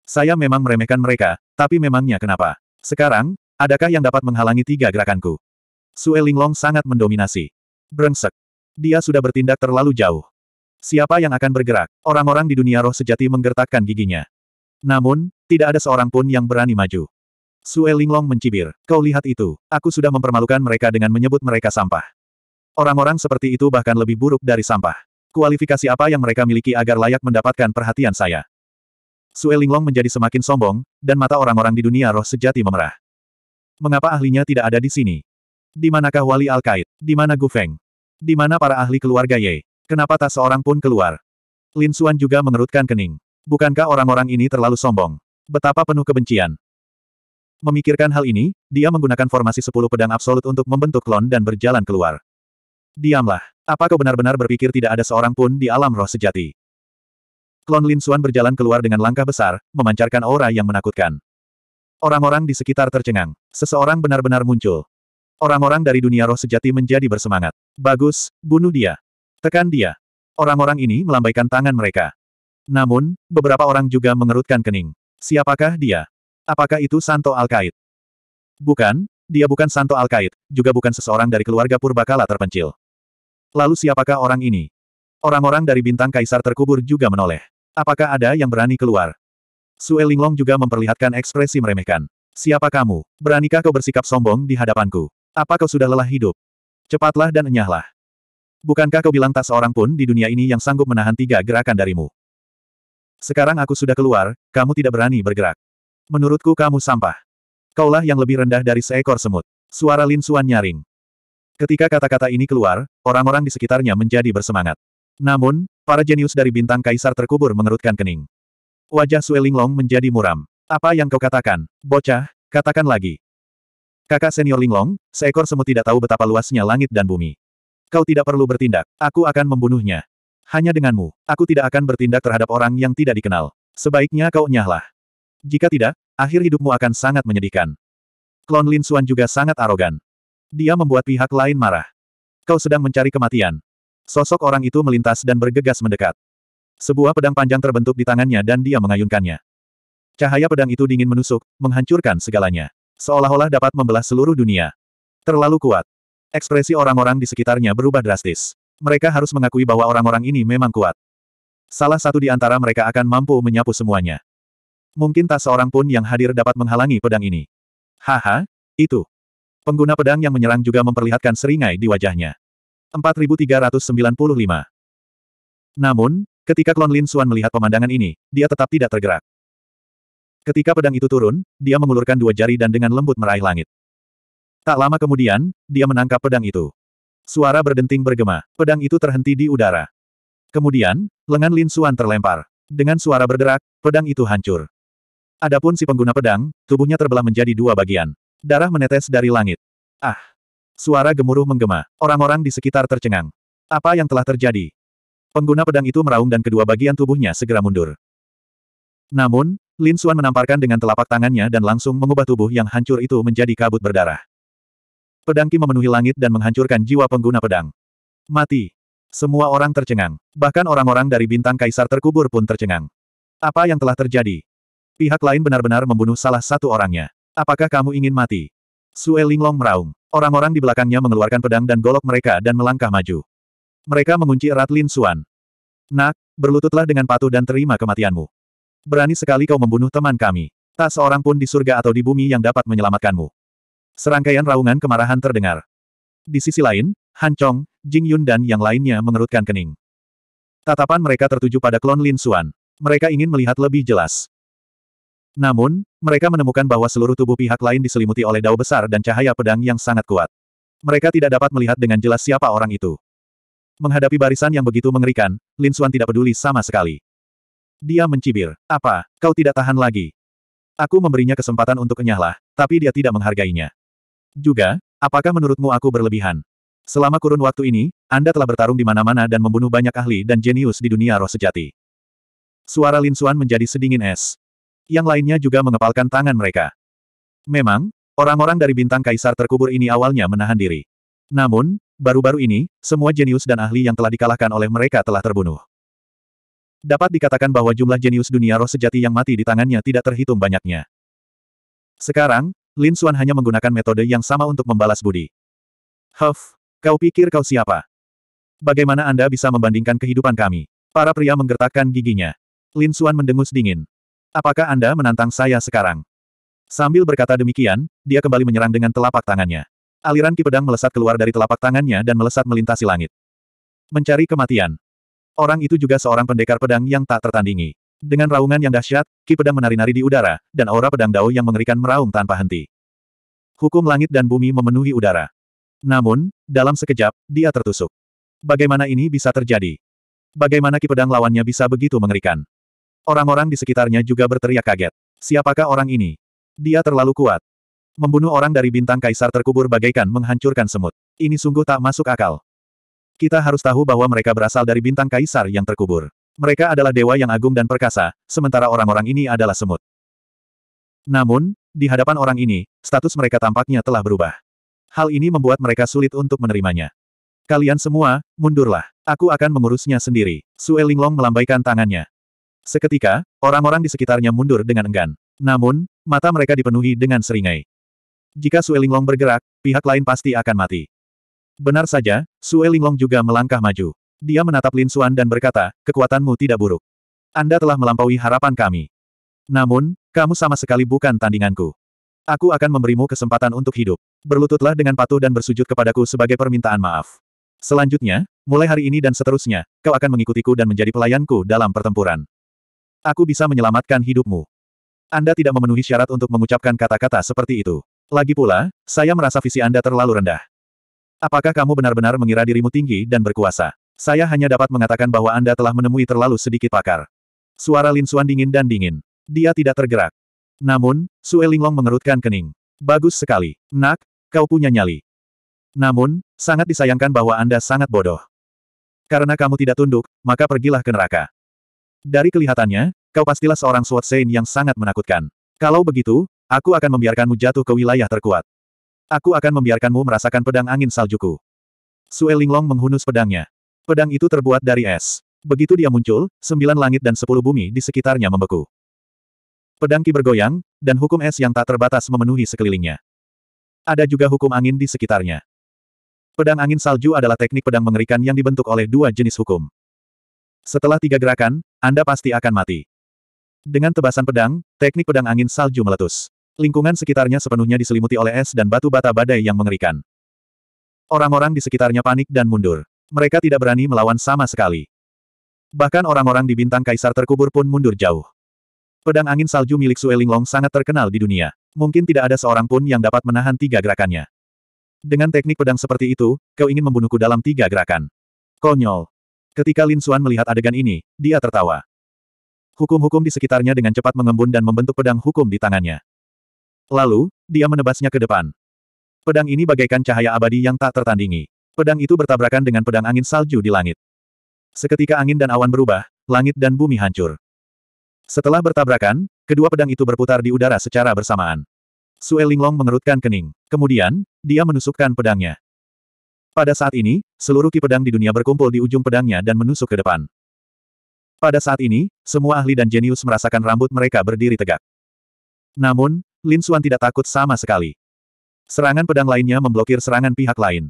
Saya memang meremehkan mereka, tapi memangnya kenapa? Sekarang, adakah yang dapat menghalangi tiga gerakanku? Sue Linglong sangat mendominasi. Brengsek. Dia sudah bertindak terlalu jauh. Siapa yang akan bergerak? Orang-orang di dunia roh sejati menggertakkan giginya. Namun, tidak ada seorang pun yang berani maju. Sue Linglong mencibir. Kau lihat itu, aku sudah mempermalukan mereka dengan menyebut mereka sampah. Orang-orang seperti itu bahkan lebih buruk dari sampah. Kualifikasi apa yang mereka miliki agar layak mendapatkan perhatian saya? Sue Linglong menjadi semakin sombong, dan mata orang-orang di dunia roh sejati memerah. Mengapa ahlinya tidak ada di sini? Di manakah Wali Al-Qaid? Di mana Gu Feng? Di mana para ahli keluarga Ye? Kenapa tak seorang pun keluar? Lin Xuan juga mengerutkan kening. Bukankah orang-orang ini terlalu sombong? Betapa penuh kebencian. Memikirkan hal ini, dia menggunakan formasi sepuluh pedang absolut untuk membentuk klon dan berjalan keluar. Diamlah. Apa kau benar-benar berpikir tidak ada seorang pun di alam roh sejati? Klon Lin Xuan berjalan keluar dengan langkah besar, memancarkan aura yang menakutkan. Orang-orang di sekitar tercengang. Seseorang benar-benar muncul. Orang-orang dari dunia roh sejati menjadi bersemangat. Bagus, bunuh dia. Tekan dia. Orang-orang ini melambaikan tangan mereka. Namun, beberapa orang juga mengerutkan kening. Siapakah dia? Apakah itu Santo Alkait? Bukan, dia bukan Santo Alkait, juga bukan seseorang dari keluarga Purbakala terpencil. Lalu siapakah orang ini? Orang-orang dari bintang kaisar terkubur juga menoleh. Apakah ada yang berani keluar? Sue Linglong juga memperlihatkan ekspresi meremehkan. Siapa kamu? Beranikah kau bersikap sombong di hadapanku? Apa kau sudah lelah hidup? Cepatlah dan enyahlah. Bukankah kau bilang tak seorang pun di dunia ini yang sanggup menahan tiga gerakan darimu? Sekarang aku sudah keluar, kamu tidak berani bergerak. Menurutku kamu sampah. Kaulah yang lebih rendah dari seekor semut. Suara Lin Xuan nyaring. Ketika kata-kata ini keluar, orang-orang di sekitarnya menjadi bersemangat. Namun, para jenius dari bintang kaisar terkubur mengerutkan kening. Wajah Sue Linglong menjadi muram. Apa yang kau katakan, bocah, katakan lagi. Kakak senior Linglong, seekor semut tidak tahu betapa luasnya langit dan bumi. Kau tidak perlu bertindak, aku akan membunuhnya. Hanya denganmu, aku tidak akan bertindak terhadap orang yang tidak dikenal. Sebaiknya kau nyahlah. Jika tidak, akhir hidupmu akan sangat menyedihkan. Klon Lin Xuan juga sangat arogan. Dia membuat pihak lain marah. Kau sedang mencari kematian. Sosok orang itu melintas dan bergegas mendekat. Sebuah pedang panjang terbentuk di tangannya dan dia mengayunkannya. Cahaya pedang itu dingin menusuk, menghancurkan segalanya. Seolah-olah dapat membelah seluruh dunia. Terlalu kuat. Ekspresi orang-orang di sekitarnya berubah drastis. Mereka harus mengakui bahwa orang-orang ini memang kuat. Salah satu di antara mereka akan mampu menyapu semuanya. Mungkin tak seorang pun yang hadir dapat menghalangi pedang ini. Haha, itu. Pengguna pedang yang menyerang juga memperlihatkan seringai di wajahnya. 4395. Namun, ketika klon Lin Xuan melihat pemandangan ini, dia tetap tidak tergerak. Ketika pedang itu turun, dia mengulurkan dua jari dan dengan lembut meraih langit. Tak lama kemudian, dia menangkap pedang itu. Suara berdenting bergema, pedang itu terhenti di udara. Kemudian, lengan Lin Xuan terlempar. Dengan suara berderak, pedang itu hancur. Adapun si pengguna pedang, tubuhnya terbelah menjadi dua bagian. Darah menetes dari langit. Ah! Suara gemuruh menggema. Orang-orang di sekitar tercengang. Apa yang telah terjadi? Pengguna pedang itu meraung dan kedua bagian tubuhnya segera mundur. Namun, Lin Xuan menamparkan dengan telapak tangannya dan langsung mengubah tubuh yang hancur itu menjadi kabut berdarah. Pedang Ki memenuhi langit dan menghancurkan jiwa pengguna pedang. Mati. Semua orang tercengang. Bahkan orang-orang dari bintang kaisar terkubur pun tercengang. Apa yang telah terjadi? Pihak lain benar-benar membunuh salah satu orangnya. Apakah kamu ingin mati? Sue Linglong meraung. Orang-orang di belakangnya mengeluarkan pedang dan golok mereka dan melangkah maju. Mereka mengunci erat Lin Xuan. Nak, berlututlah dengan patuh dan terima kematianmu. Berani sekali kau membunuh teman kami. Tak seorang pun di surga atau di bumi yang dapat menyelamatkanmu. Serangkaian raungan kemarahan terdengar. Di sisi lain, Han Chong, Jing Yun dan yang lainnya mengerutkan kening. Tatapan mereka tertuju pada klon Lin Xuan. Mereka ingin melihat lebih jelas. Namun, mereka menemukan bahwa seluruh tubuh pihak lain diselimuti oleh dao besar dan cahaya pedang yang sangat kuat. Mereka tidak dapat melihat dengan jelas siapa orang itu. Menghadapi barisan yang begitu mengerikan, Lin Xuan tidak peduli sama sekali. Dia mencibir. Apa, kau tidak tahan lagi? Aku memberinya kesempatan untuk kenyahlah, tapi dia tidak menghargainya. Juga, apakah menurutmu aku berlebihan? Selama kurun waktu ini, Anda telah bertarung di mana-mana dan membunuh banyak ahli dan jenius di dunia roh sejati. Suara Lin Xuan menjadi sedingin es. Yang lainnya juga mengepalkan tangan mereka. Memang, orang-orang dari bintang kaisar terkubur ini awalnya menahan diri. Namun, baru-baru ini, semua jenius dan ahli yang telah dikalahkan oleh mereka telah terbunuh. Dapat dikatakan bahwa jumlah jenius dunia roh sejati yang mati di tangannya tidak terhitung banyaknya. Sekarang, Lin Xuan hanya menggunakan metode yang sama untuk membalas budi. Huff, kau pikir kau siapa? Bagaimana Anda bisa membandingkan kehidupan kami? Para pria menggertakkan giginya. Lin Xuan mendengus dingin. Apakah Anda menantang saya sekarang? Sambil berkata demikian, dia kembali menyerang dengan telapak tangannya. Aliran ki pedang melesat keluar dari telapak tangannya dan melesat melintasi langit. Mencari kematian. Orang itu juga seorang pendekar pedang yang tak tertandingi. Dengan raungan yang dahsyat, ki pedang menari-nari di udara, dan aura pedang dao yang mengerikan meraung tanpa henti. Hukum langit dan bumi memenuhi udara. Namun, dalam sekejap, dia tertusuk. Bagaimana ini bisa terjadi? Bagaimana ki pedang lawannya bisa begitu mengerikan? Orang-orang di sekitarnya juga berteriak kaget. Siapakah orang ini? Dia terlalu kuat. Membunuh orang dari bintang kaisar terkubur bagaikan menghancurkan semut. Ini sungguh tak masuk akal. Kita harus tahu bahwa mereka berasal dari bintang kaisar yang terkubur. Mereka adalah dewa yang agung dan perkasa, sementara orang-orang ini adalah semut. Namun, di hadapan orang ini, status mereka tampaknya telah berubah. Hal ini membuat mereka sulit untuk menerimanya. Kalian semua, mundurlah. Aku akan mengurusnya sendiri. Sue Linglong melambaikan tangannya. Seketika, orang-orang di sekitarnya mundur dengan enggan. Namun, mata mereka dipenuhi dengan seringai. Jika Sue Linglong bergerak, pihak lain pasti akan mati. Benar saja, Sue Linglong juga melangkah maju. Dia menatap Lin Xuan dan berkata, kekuatanmu tidak buruk. Anda telah melampaui harapan kami. Namun, kamu sama sekali bukan tandinganku. Aku akan memberimu kesempatan untuk hidup. Berlututlah dengan patuh dan bersujud kepadaku sebagai permintaan maaf. Selanjutnya, mulai hari ini dan seterusnya, kau akan mengikutiku dan menjadi pelayanku dalam pertempuran. Aku bisa menyelamatkan hidupmu. Anda tidak memenuhi syarat untuk mengucapkan kata-kata seperti itu. Lagi pula, saya merasa visi Anda terlalu rendah. Apakah kamu benar-benar mengira dirimu tinggi dan berkuasa? Saya hanya dapat mengatakan bahwa Anda telah menemui terlalu sedikit pakar. Suara Lin Xuan dingin dan dingin. Dia tidak tergerak. Namun, Sue Linglong mengerutkan kening. Bagus sekali. Nak, kau punya nyali. Namun, sangat disayangkan bahwa Anda sangat bodoh. Karena kamu tidak tunduk, maka pergilah ke neraka. Dari kelihatannya, kau pastilah seorang Sword Saint yang sangat menakutkan. Kalau begitu, aku akan membiarkanmu jatuh ke wilayah terkuat. Aku akan membiarkanmu merasakan pedang angin saljuku. Sue Linglong menghunus pedangnya. Pedang itu terbuat dari es. Begitu dia muncul, sembilan langit dan sepuluh bumi di sekitarnya membeku. Pedang Ki bergoyang, dan hukum es yang tak terbatas memenuhi sekelilingnya. Ada juga hukum angin di sekitarnya. Pedang angin salju adalah teknik pedang mengerikan yang dibentuk oleh dua jenis hukum. Setelah tiga gerakan, Anda pasti akan mati. Dengan tebasan pedang, teknik pedang angin salju meletus. Lingkungan sekitarnya sepenuhnya diselimuti oleh es dan batu bata badai yang mengerikan. Orang-orang di sekitarnya panik dan mundur. Mereka tidak berani melawan sama sekali. Bahkan orang-orang di bintang kaisar terkubur pun mundur jauh. Pedang angin salju milik Sue Linglong sangat terkenal di dunia. Mungkin tidak ada seorang pun yang dapat menahan tiga gerakannya. Dengan teknik pedang seperti itu, kau ingin membunuhku dalam tiga gerakan. Konyol. Ketika Lin Xuan melihat adegan ini, dia tertawa. Hukum-hukum di sekitarnya dengan cepat mengembun dan membentuk pedang hukum di tangannya. Lalu, dia menebasnya ke depan. Pedang ini bagaikan cahaya abadi yang tak tertandingi. Pedang itu bertabrakan dengan pedang angin salju di langit. Seketika angin dan awan berubah, langit dan bumi hancur. Setelah bertabrakan, kedua pedang itu berputar di udara secara bersamaan. Sue Linglong mengerutkan kening. Kemudian, dia menusukkan pedangnya. Pada saat ini, seluruh ki pedang di dunia berkumpul di ujung pedangnya dan menusuk ke depan. Pada saat ini, semua ahli dan jenius merasakan rambut mereka berdiri tegak. Namun, Lin Xuan tidak takut sama sekali. Serangan pedang lainnya memblokir serangan pihak lain.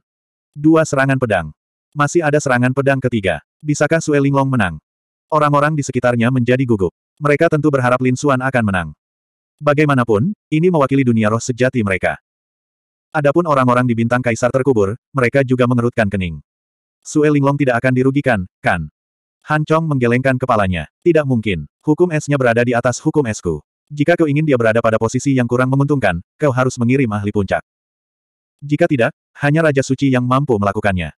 Dua serangan pedang. Masih ada serangan pedang ketiga. Bisakah Sue Linglong menang? Orang-orang di sekitarnya menjadi gugup. Mereka tentu berharap Lin Xuan akan menang. Bagaimanapun, ini mewakili dunia roh sejati mereka. Adapun orang-orang di bintang kaisar terkubur, mereka juga mengerutkan kening. Sue Linglong tidak akan dirugikan, kan? Han Chong menggelengkan kepalanya. Tidak mungkin. Hukum esnya berada di atas hukum esku. Jika kau ingin dia berada pada posisi yang kurang menguntungkan, kau harus mengirim ahli puncak. Jika tidak, hanya Raja Suci yang mampu melakukannya.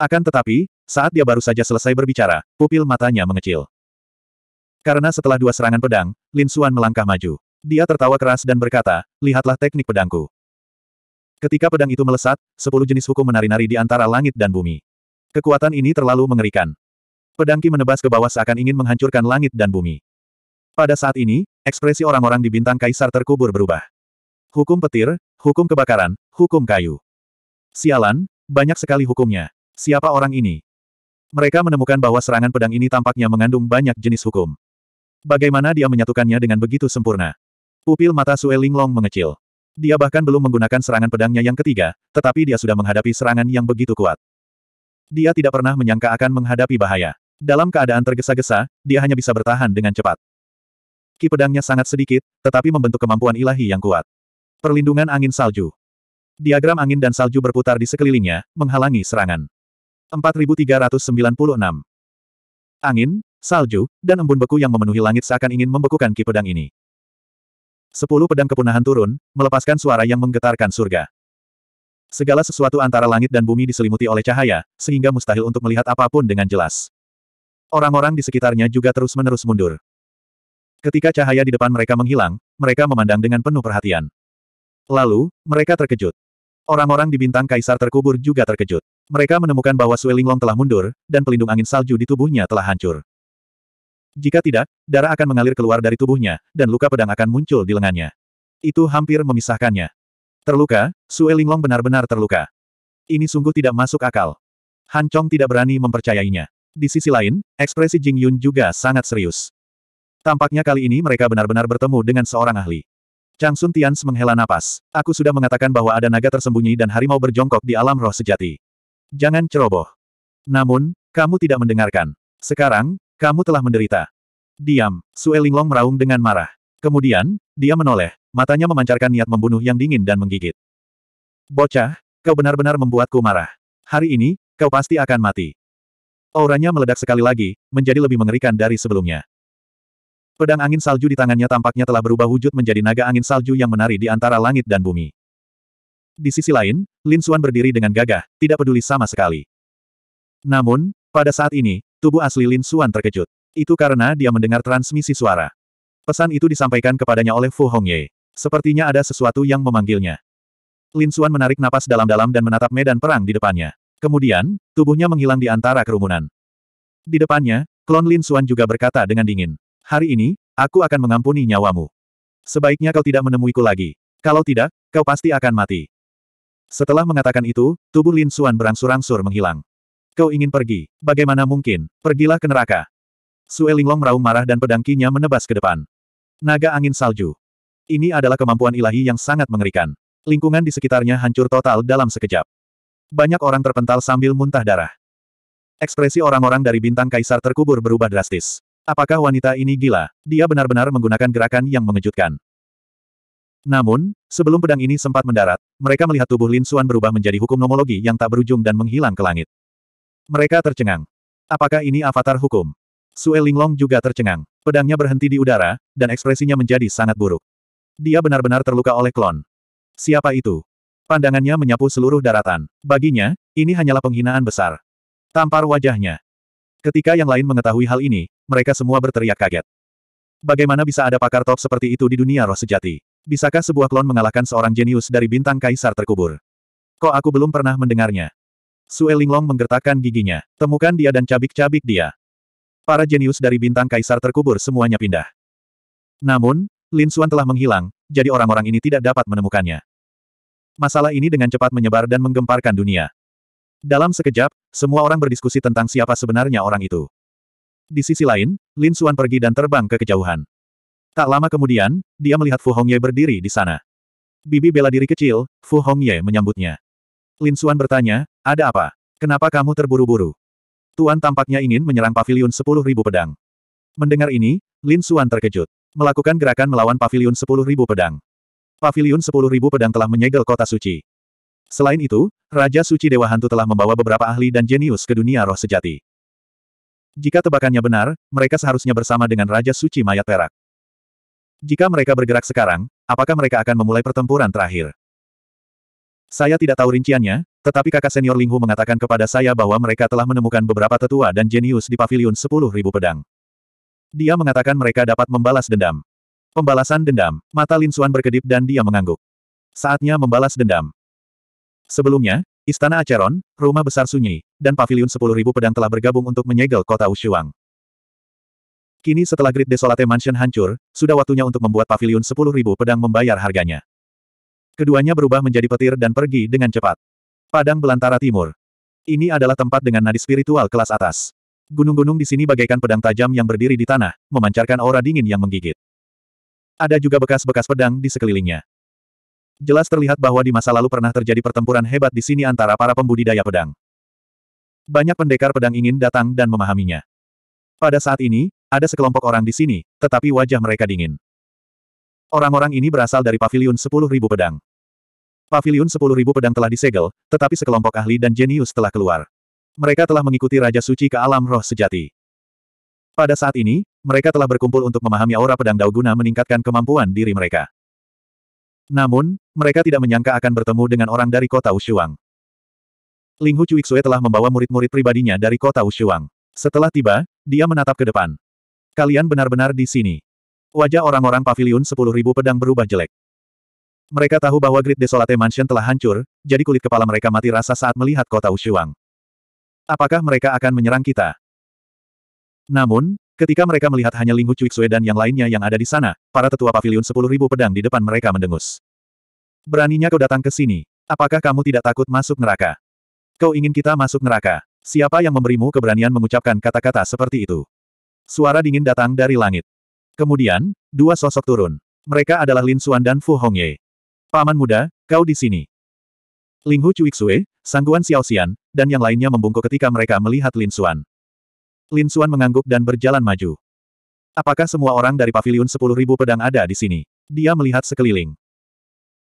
Akan tetapi, saat dia baru saja selesai berbicara, pupil matanya mengecil. Karena setelah dua serangan pedang, Lin Xuan melangkah maju. Dia tertawa keras dan berkata, lihatlah teknik pedangku. Ketika pedang itu melesat, sepuluh jenis hukum menari-nari di antara langit dan bumi. Kekuatan ini terlalu mengerikan. Pedang Ki menebas ke bawah seakan ingin menghancurkan langit dan bumi. Pada saat ini, ekspresi orang-orang di bintang kaisar terkubur berubah. Hukum petir, hukum kebakaran, hukum kayu. Sialan, banyak sekali hukumnya. Siapa orang ini? Mereka menemukan bahwa serangan pedang ini tampaknya mengandung banyak jenis hukum. Bagaimana dia menyatukannya dengan begitu sempurna? Pupil mata Sue Linglong mengecil. Dia bahkan belum menggunakan serangan pedangnya yang ketiga, tetapi dia sudah menghadapi serangan yang begitu kuat. Dia tidak pernah menyangka akan menghadapi bahaya. Dalam keadaan tergesa-gesa, dia hanya bisa bertahan dengan cepat. Ki pedangnya sangat sedikit, tetapi membentuk kemampuan ilahi yang kuat. Perlindungan angin salju. Diagram angin dan salju berputar di sekelilingnya, menghalangi serangan. 4396. Angin, salju, dan embun beku yang memenuhi langit seakan ingin membekukan ki pedang ini. Sepuluh pedang kepunahan turun, melepaskan suara yang menggetarkan surga. Segala sesuatu antara langit dan bumi diselimuti oleh cahaya, sehingga mustahil untuk melihat apa pun dengan jelas. Orang-orang di sekitarnya juga terus-menerus mundur. Ketika cahaya di depan mereka menghilang, mereka memandang dengan penuh perhatian. Lalu, mereka terkejut. Orang-orang di bintang kaisar terkubur juga terkejut. Mereka menemukan bahwa Sue Linglong telah mundur, dan pelindung angin salju di tubuhnya telah hancur. Jika tidak, darah akan mengalir keluar dari tubuhnya, dan luka pedang akan muncul di lengannya. Itu hampir memisahkannya. Terluka, Sue Linglong benar-benar terluka. Ini sungguh tidak masuk akal. Han Chong tidak berani mempercayainya. Di sisi lain, ekspresi Jing Yun juga sangat serius. Tampaknya kali ini mereka benar-benar bertemu dengan seorang ahli. Chang Sun Tians menghela napas. Aku sudah mengatakan bahwa ada naga tersembunyi dan harimau berjongkok di alam roh sejati. Jangan ceroboh. Namun, kamu tidak mendengarkan. Sekarang, kamu telah menderita. Diam, Sue Linglong meraung dengan marah. Kemudian, dia menoleh, matanya memancarkan niat membunuh yang dingin dan menggigit. Bocah, kau benar-benar membuatku marah. Hari ini, kau pasti akan mati. Auranya meledak sekali lagi, menjadi lebih mengerikan dari sebelumnya. Pedang angin salju di tangannya tampaknya telah berubah wujud menjadi naga angin salju yang menari di antara langit dan bumi. Di sisi lain, Lin Xuan berdiri dengan gagah, tidak peduli sama sekali. Namun, pada saat ini, Tubuh asli Lin Xuan terkejut. Itu karena dia mendengar transmisi suara. Pesan itu disampaikan kepadanya oleh Fu Hongye. Sepertinya ada sesuatu yang memanggilnya. Lin Xuan menarik napas dalam-dalam dan menatap medan perang di depannya. Kemudian, tubuhnya menghilang di antara kerumunan. Di depannya, klon Lin Xuan juga berkata dengan dingin. Hari ini, aku akan mengampuni nyawamu. Sebaiknya kau tidak menemuiku lagi. Kalau tidak, kau pasti akan mati. Setelah mengatakan itu, tubuh Lin Xuan berangsur-angsur menghilang. Kau ingin pergi? Bagaimana mungkin? Pergilah ke neraka. Sue Linglong meraung marah dan pedang kinya menebas ke depan. Naga angin salju. Ini adalah kemampuan ilahi yang sangat mengerikan. Lingkungan di sekitarnya hancur total dalam sekejap. Banyak orang terpental sambil muntah darah. Ekspresi orang-orang dari bintang kaisar terkubur berubah drastis. Apakah wanita ini gila? Dia benar-benar menggunakan gerakan yang mengejutkan. Namun, sebelum pedang ini sempat mendarat, mereka melihat tubuh Lin Xuan berubah menjadi hukum nomologi yang tak berujung dan menghilang ke langit. Mereka tercengang. Apakah ini avatar hukum? Sue Linglong juga tercengang. Pedangnya berhenti di udara, dan ekspresinya menjadi sangat buruk. Dia benar-benar terluka oleh klon. Siapa itu? Pandangannya menyapu seluruh daratan. Baginya, ini hanyalah penghinaan besar. Tampar wajahnya. Ketika yang lain mengetahui hal ini, mereka semua berteriak kaget. Bagaimana bisa ada pakar top seperti itu di dunia roh sejati? Bisakah sebuah klon mengalahkan seorang jenius dari bintang kaisar terkubur? Kok aku belum pernah mendengarnya? Sue Linglong menggertakkan giginya. Temukan dia dan cabik-cabik dia. Para jenius dari bintang kaisar terkubur semuanya pindah. Namun, Lin Xuan telah menghilang, jadi orang-orang ini tidak dapat menemukannya. Masalah ini dengan cepat menyebar dan menggemparkan dunia. Dalam sekejap, semua orang berdiskusi tentang siapa sebenarnya orang itu. Di sisi lain, Lin Xuan pergi dan terbang ke kejauhan. Tak lama kemudian, dia melihat Fu Hongye berdiri di sana. Bibi bela diri kecil, Fu Hongye menyambutnya. Lin Xuan bertanya, ada apa? Kenapa kamu terburu-buru? Tuan tampaknya ingin menyerang pavilion sepuluh ribu pedang. Mendengar ini, Lin Xuan terkejut. Melakukan gerakan melawan pavilion sepuluh ribu pedang. Pavilion sepuluh ribu pedang telah menyegel kota suci. Selain itu, Raja Suci Dewa Hantu telah membawa beberapa ahli dan jenius ke dunia roh sejati. Jika tebakannya benar, mereka seharusnya bersama dengan Raja Suci Mayat Perak. Jika mereka bergerak sekarang, apakah mereka akan memulai pertempuran terakhir? Saya tidak tahu rinciannya, tetapi kakak senior Linghu mengatakan kepada saya bahwa mereka telah menemukan beberapa tetua dan jenius di sepuluh ribu pedang. Dia mengatakan mereka dapat membalas dendam. Pembalasan dendam. Mata Lin Xuan berkedip dan dia mengangguk. Saatnya membalas dendam. Sebelumnya, Istana Acheron, Rumah Besar Sunyi, dan sepuluh ribu pedang telah bergabung untuk menyegel kota Ushuang. Kini setelah Grid Desolate Mansion hancur, sudah waktunya untuk membuat sepuluh ribu pedang membayar harganya. Keduanya berubah menjadi petir dan pergi dengan cepat. Padang belantara timur. Ini adalah tempat dengan nadi spiritual kelas atas. Gunung-gunung di sini bagaikan pedang tajam yang berdiri di tanah, memancarkan aura dingin yang menggigit. Ada juga bekas-bekas pedang di sekelilingnya. Jelas terlihat bahwa di masa lalu pernah terjadi pertempuran hebat di sini antara para pembudidaya pedang. Banyak pendekar pedang ingin datang dan memahaminya. Pada saat ini, ada sekelompok orang di sini, tetapi wajah mereka dingin. Orang-orang ini berasal dari pavilion 10.000 pedang. Pavilion 10.000 pedang telah disegel, tetapi sekelompok ahli dan jenius telah keluar. Mereka telah mengikuti Raja Suci ke alam roh sejati. Pada saat ini, mereka telah berkumpul untuk memahami aura pedang Dao guna meningkatkan kemampuan diri mereka. Namun, mereka tidak menyangka akan bertemu dengan orang dari kota Ushuang. Ling Hu Chuixue telah membawa murid-murid pribadinya dari kota Ushuang. Setelah tiba, dia menatap ke depan. Kalian benar-benar di sini. Wajah orang-orang pavilion sepuluh ribu pedang berubah jelek. Mereka tahu bahwa Grid Desolate Mansion telah hancur, jadi kulit kepala mereka mati rasa saat melihat kota Ushuang. Apakah mereka akan menyerang kita? Namun, ketika mereka melihat hanya Ling Hu Chuixue dan yang lainnya yang ada di sana, para tetua pavilion sepuluh ribu pedang di depan mereka mendengus. Beraninya kau datang ke sini. Apakah kamu tidak takut masuk neraka? Kau ingin kita masuk neraka? Siapa yang memberimu keberanian mengucapkan kata-kata seperti itu? Suara dingin datang dari langit. Kemudian, dua sosok turun. Mereka adalah Lin Xuan dan Fu Hongye. Paman muda, kau di sini. Ling Hu Chuixue, Sangguan Xiaoxian, dan yang lainnya membungkuk ketika mereka melihat Lin Xuan. Lin Xuan mengangguk dan berjalan maju. Apakah semua orang dari pavilion sepuluh ribu pedang ada di sini? Dia melihat sekeliling.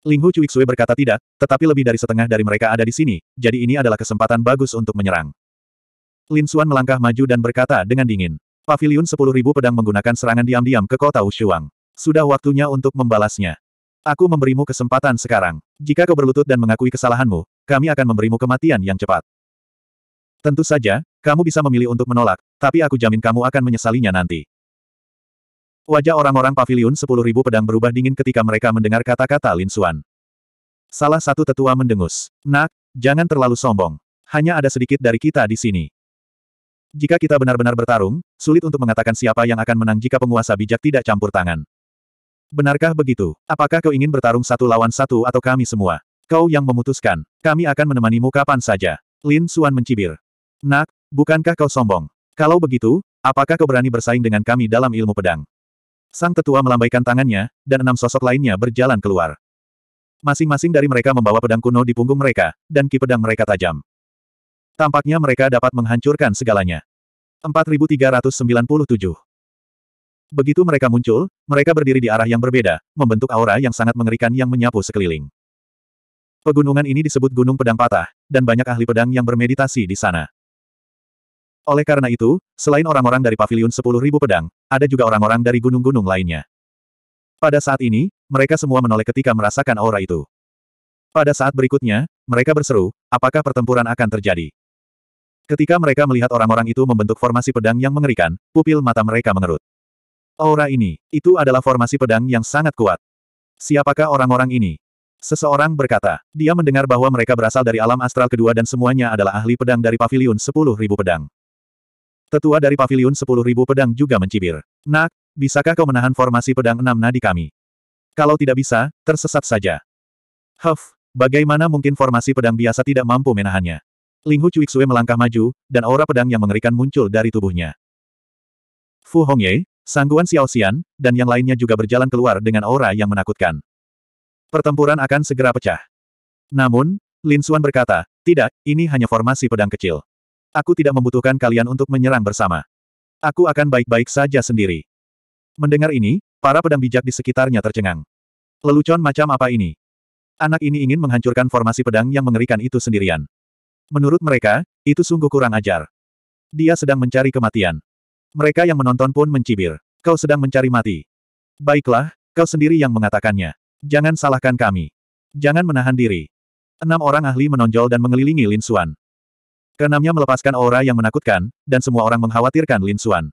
Ling Hu Chuixue berkata tidak, tetapi lebih dari setengah dari mereka ada di sini, jadi ini adalah kesempatan bagus untuk menyerang. Lin Xuan melangkah maju dan berkata dengan dingin. Pavilion sepuluh ribu pedang menggunakan serangan diam-diam ke kota Ushuang. Sudah waktunya untuk membalasnya. Aku memberimu kesempatan sekarang. Jika kau berlutut dan mengakui kesalahanmu, kami akan memberimu kematian yang cepat. Tentu saja, kamu bisa memilih untuk menolak, tapi aku jamin kamu akan menyesalinya nanti. Wajah orang-orang pavilion sepuluh ribu pedang berubah dingin ketika mereka mendengar kata-kata Lin Xuan. Salah satu tetua mendengus. Nak, jangan terlalu sombong. Hanya ada sedikit dari kita di sini. Jika kita benar-benar bertarung, sulit untuk mengatakan siapa yang akan menang jika penguasa bijak tidak campur tangan. Benarkah begitu? Apakah kau ingin bertarung satu lawan satu atau kami semua? Kau yang memutuskan. Kami akan menemanimu kapan saja. Lin Suan mencibir. Nak, bukankah kau sombong? Kalau begitu, apakah kau berani bersaing dengan kami dalam ilmu pedang? Sang tetua melambaikan tangannya, dan enam sosok lainnya berjalan keluar. Masing-masing dari mereka membawa pedang kuno di punggung mereka, dan ki pedang mereka tajam. Tampaknya mereka dapat menghancurkan segalanya. 4397 Begitu mereka muncul, mereka berdiri di arah yang berbeda, membentuk aura yang sangat mengerikan yang menyapu sekeliling. Pegunungan ini disebut Gunung Pedang Patah, dan banyak ahli pedang yang bermeditasi di sana. Oleh karena itu, selain orang-orang dari pavilion 10.000 pedang, ada juga orang-orang dari gunung-gunung lainnya. Pada saat ini, mereka semua menoleh ketika merasakan aura itu. Pada saat berikutnya, mereka berseru, apakah pertempuran akan terjadi? Ketika mereka melihat orang-orang itu membentuk formasi pedang yang mengerikan, pupil mata mereka mengerut. Aura ini, itu adalah formasi pedang yang sangat kuat. Siapakah orang-orang ini? Seseorang berkata, dia mendengar bahwa mereka berasal dari alam astral kedua dan semuanya adalah ahli pedang dari pavilion 10.000 pedang. Tetua dari pavilion sepuluh ribu pedang juga mencibir. Nak, bisakah kau menahan formasi pedang enam nadi kami? Kalau tidak bisa, tersesat saja. Huff, bagaimana mungkin formasi pedang biasa tidak mampu menahannya? Ling Hu Cuiksue melangkah maju, dan aura pedang yang mengerikan muncul dari tubuhnya. Fu Hongye, Sangguan Xiao Xian, dan yang lainnya juga berjalan keluar dengan aura yang menakutkan. Pertempuran akan segera pecah. Namun, Lin Xuan berkata, tidak, ini hanya formasi pedang kecil. Aku tidak membutuhkan kalian untuk menyerang bersama. Aku akan baik-baik saja sendiri. Mendengar ini, para pedang bijak di sekitarnya tercengang. Lelucon macam apa ini? Anak ini ingin menghancurkan formasi pedang yang mengerikan itu sendirian. Menurut mereka, itu sungguh kurang ajar. Dia sedang mencari kematian. Mereka yang menonton pun mencibir. Kau sedang mencari mati. Baiklah, kau sendiri yang mengatakannya. Jangan salahkan kami. Jangan menahan diri. Enam orang ahli menonjol dan mengelilingi Lin Xuan. Keenamnya melepaskan aura yang menakutkan, dan semua orang mengkhawatirkan Lin Xuan.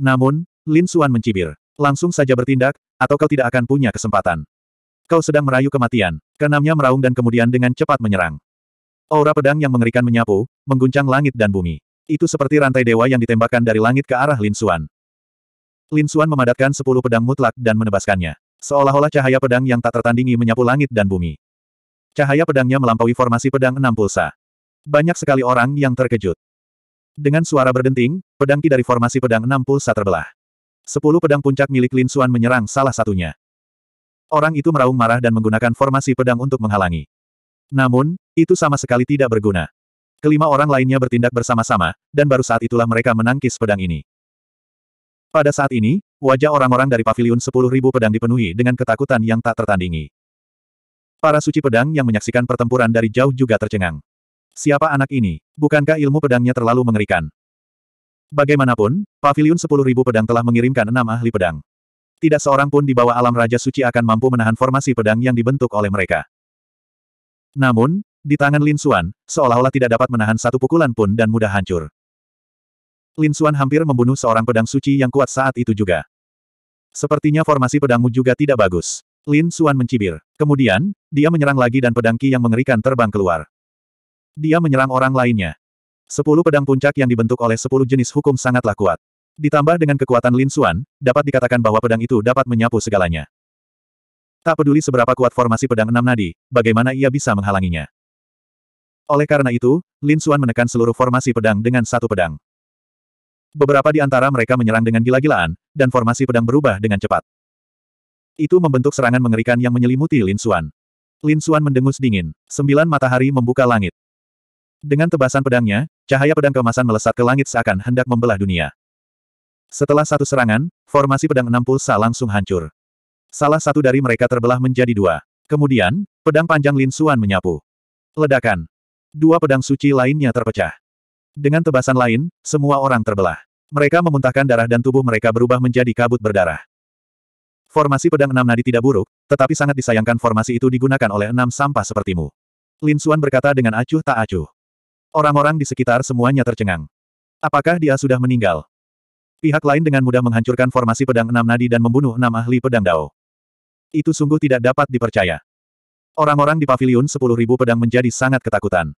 Namun, Lin Xuan mencibir. Langsung saja bertindak, atau kau tidak akan punya kesempatan. Kau sedang merayu kematian. Keenamnya meraung dan kemudian dengan cepat menyerang. Aura pedang yang mengerikan menyapu, mengguncang langit dan bumi. Itu seperti rantai dewa yang ditembakkan dari langit ke arah Lin Xuan. Lin Xuan memadatkan sepuluh pedang mutlak dan menebaskannya. Seolah-olah cahaya pedang yang tak tertandingi menyapu langit dan bumi. Cahaya pedangnya melampaui formasi pedang enam pulsa. Banyak sekali orang yang terkejut. Dengan suara berdenting, pedang ki dari formasi pedang enam pulsa terbelah. Sepuluh pedang puncak milik Lin Xuan menyerang salah satunya. Orang itu meraung marah dan menggunakan formasi pedang untuk menghalangi. Namun, itu sama sekali tidak berguna. Kelima orang lainnya bertindak bersama-sama, dan baru saat itulah mereka menangkis pedang ini. Pada saat ini, wajah orang-orang dari sepuluh ribu pedang dipenuhi dengan ketakutan yang tak tertandingi. Para suci pedang yang menyaksikan pertempuran dari jauh juga tercengang. Siapa anak ini? Bukankah ilmu pedangnya terlalu mengerikan? Bagaimanapun, sepuluh ribu pedang telah mengirimkan enam ahli pedang. Tidak seorang pun di bawah alam Raja Suci akan mampu menahan formasi pedang yang dibentuk oleh mereka. Namun, di tangan Lin Xuan, seolah-olah tidak dapat menahan satu pukulan pun dan mudah hancur. Lin Xuan hampir membunuh seorang pedang suci yang kuat saat itu juga. Sepertinya formasi pedangmu juga tidak bagus. Lin Xuan mencibir. Kemudian, dia menyerang lagi dan pedang ki yang mengerikan terbang keluar. Dia menyerang orang lainnya. Sepuluh pedang puncak yang dibentuk oleh sepuluh jenis hukum sangatlah kuat. Ditambah dengan kekuatan Lin Xuan, dapat dikatakan bahwa pedang itu dapat menyapu segalanya. Tak peduli seberapa kuat formasi pedang enam nadi, bagaimana ia bisa menghalanginya. Oleh karena itu, Lin Xuan menekan seluruh formasi pedang dengan satu pedang. Beberapa di antara mereka menyerang dengan gila-gilaan, dan formasi pedang berubah dengan cepat. Itu membentuk serangan mengerikan yang menyelimuti Lin Xuan. Lin Xuan mendengus dingin. Sembilan matahari membuka langit. Dengan tebasan pedangnya, cahaya pedang keemasan melesat ke langit seakan hendak membelah dunia. Setelah satu serangan, formasi pedang enam pulsa langsung hancur. Salah satu dari mereka terbelah menjadi dua. Kemudian, pedang panjang Lin Xuan menyapu. Ledakan. Dua pedang suci lainnya terpecah. Dengan tebasan lain, semua orang terbelah. Mereka memuntahkan darah dan tubuh mereka berubah menjadi kabut berdarah. Formasi pedang enam nadi tidak buruk, tetapi sangat disayangkan formasi itu digunakan oleh enam sampah sepertimu. Lin Xuan berkata dengan acuh tak acuh. Orang-orang di sekitar semuanya tercengang. Apakah dia sudah meninggal? Pihak lain dengan mudah menghancurkan formasi pedang enam nadi dan membunuh enam ahli pedang Dao. Itu sungguh tidak dapat dipercaya. Orang-orang di pavilion sepuluh ribu pedang menjadi sangat ketakutan.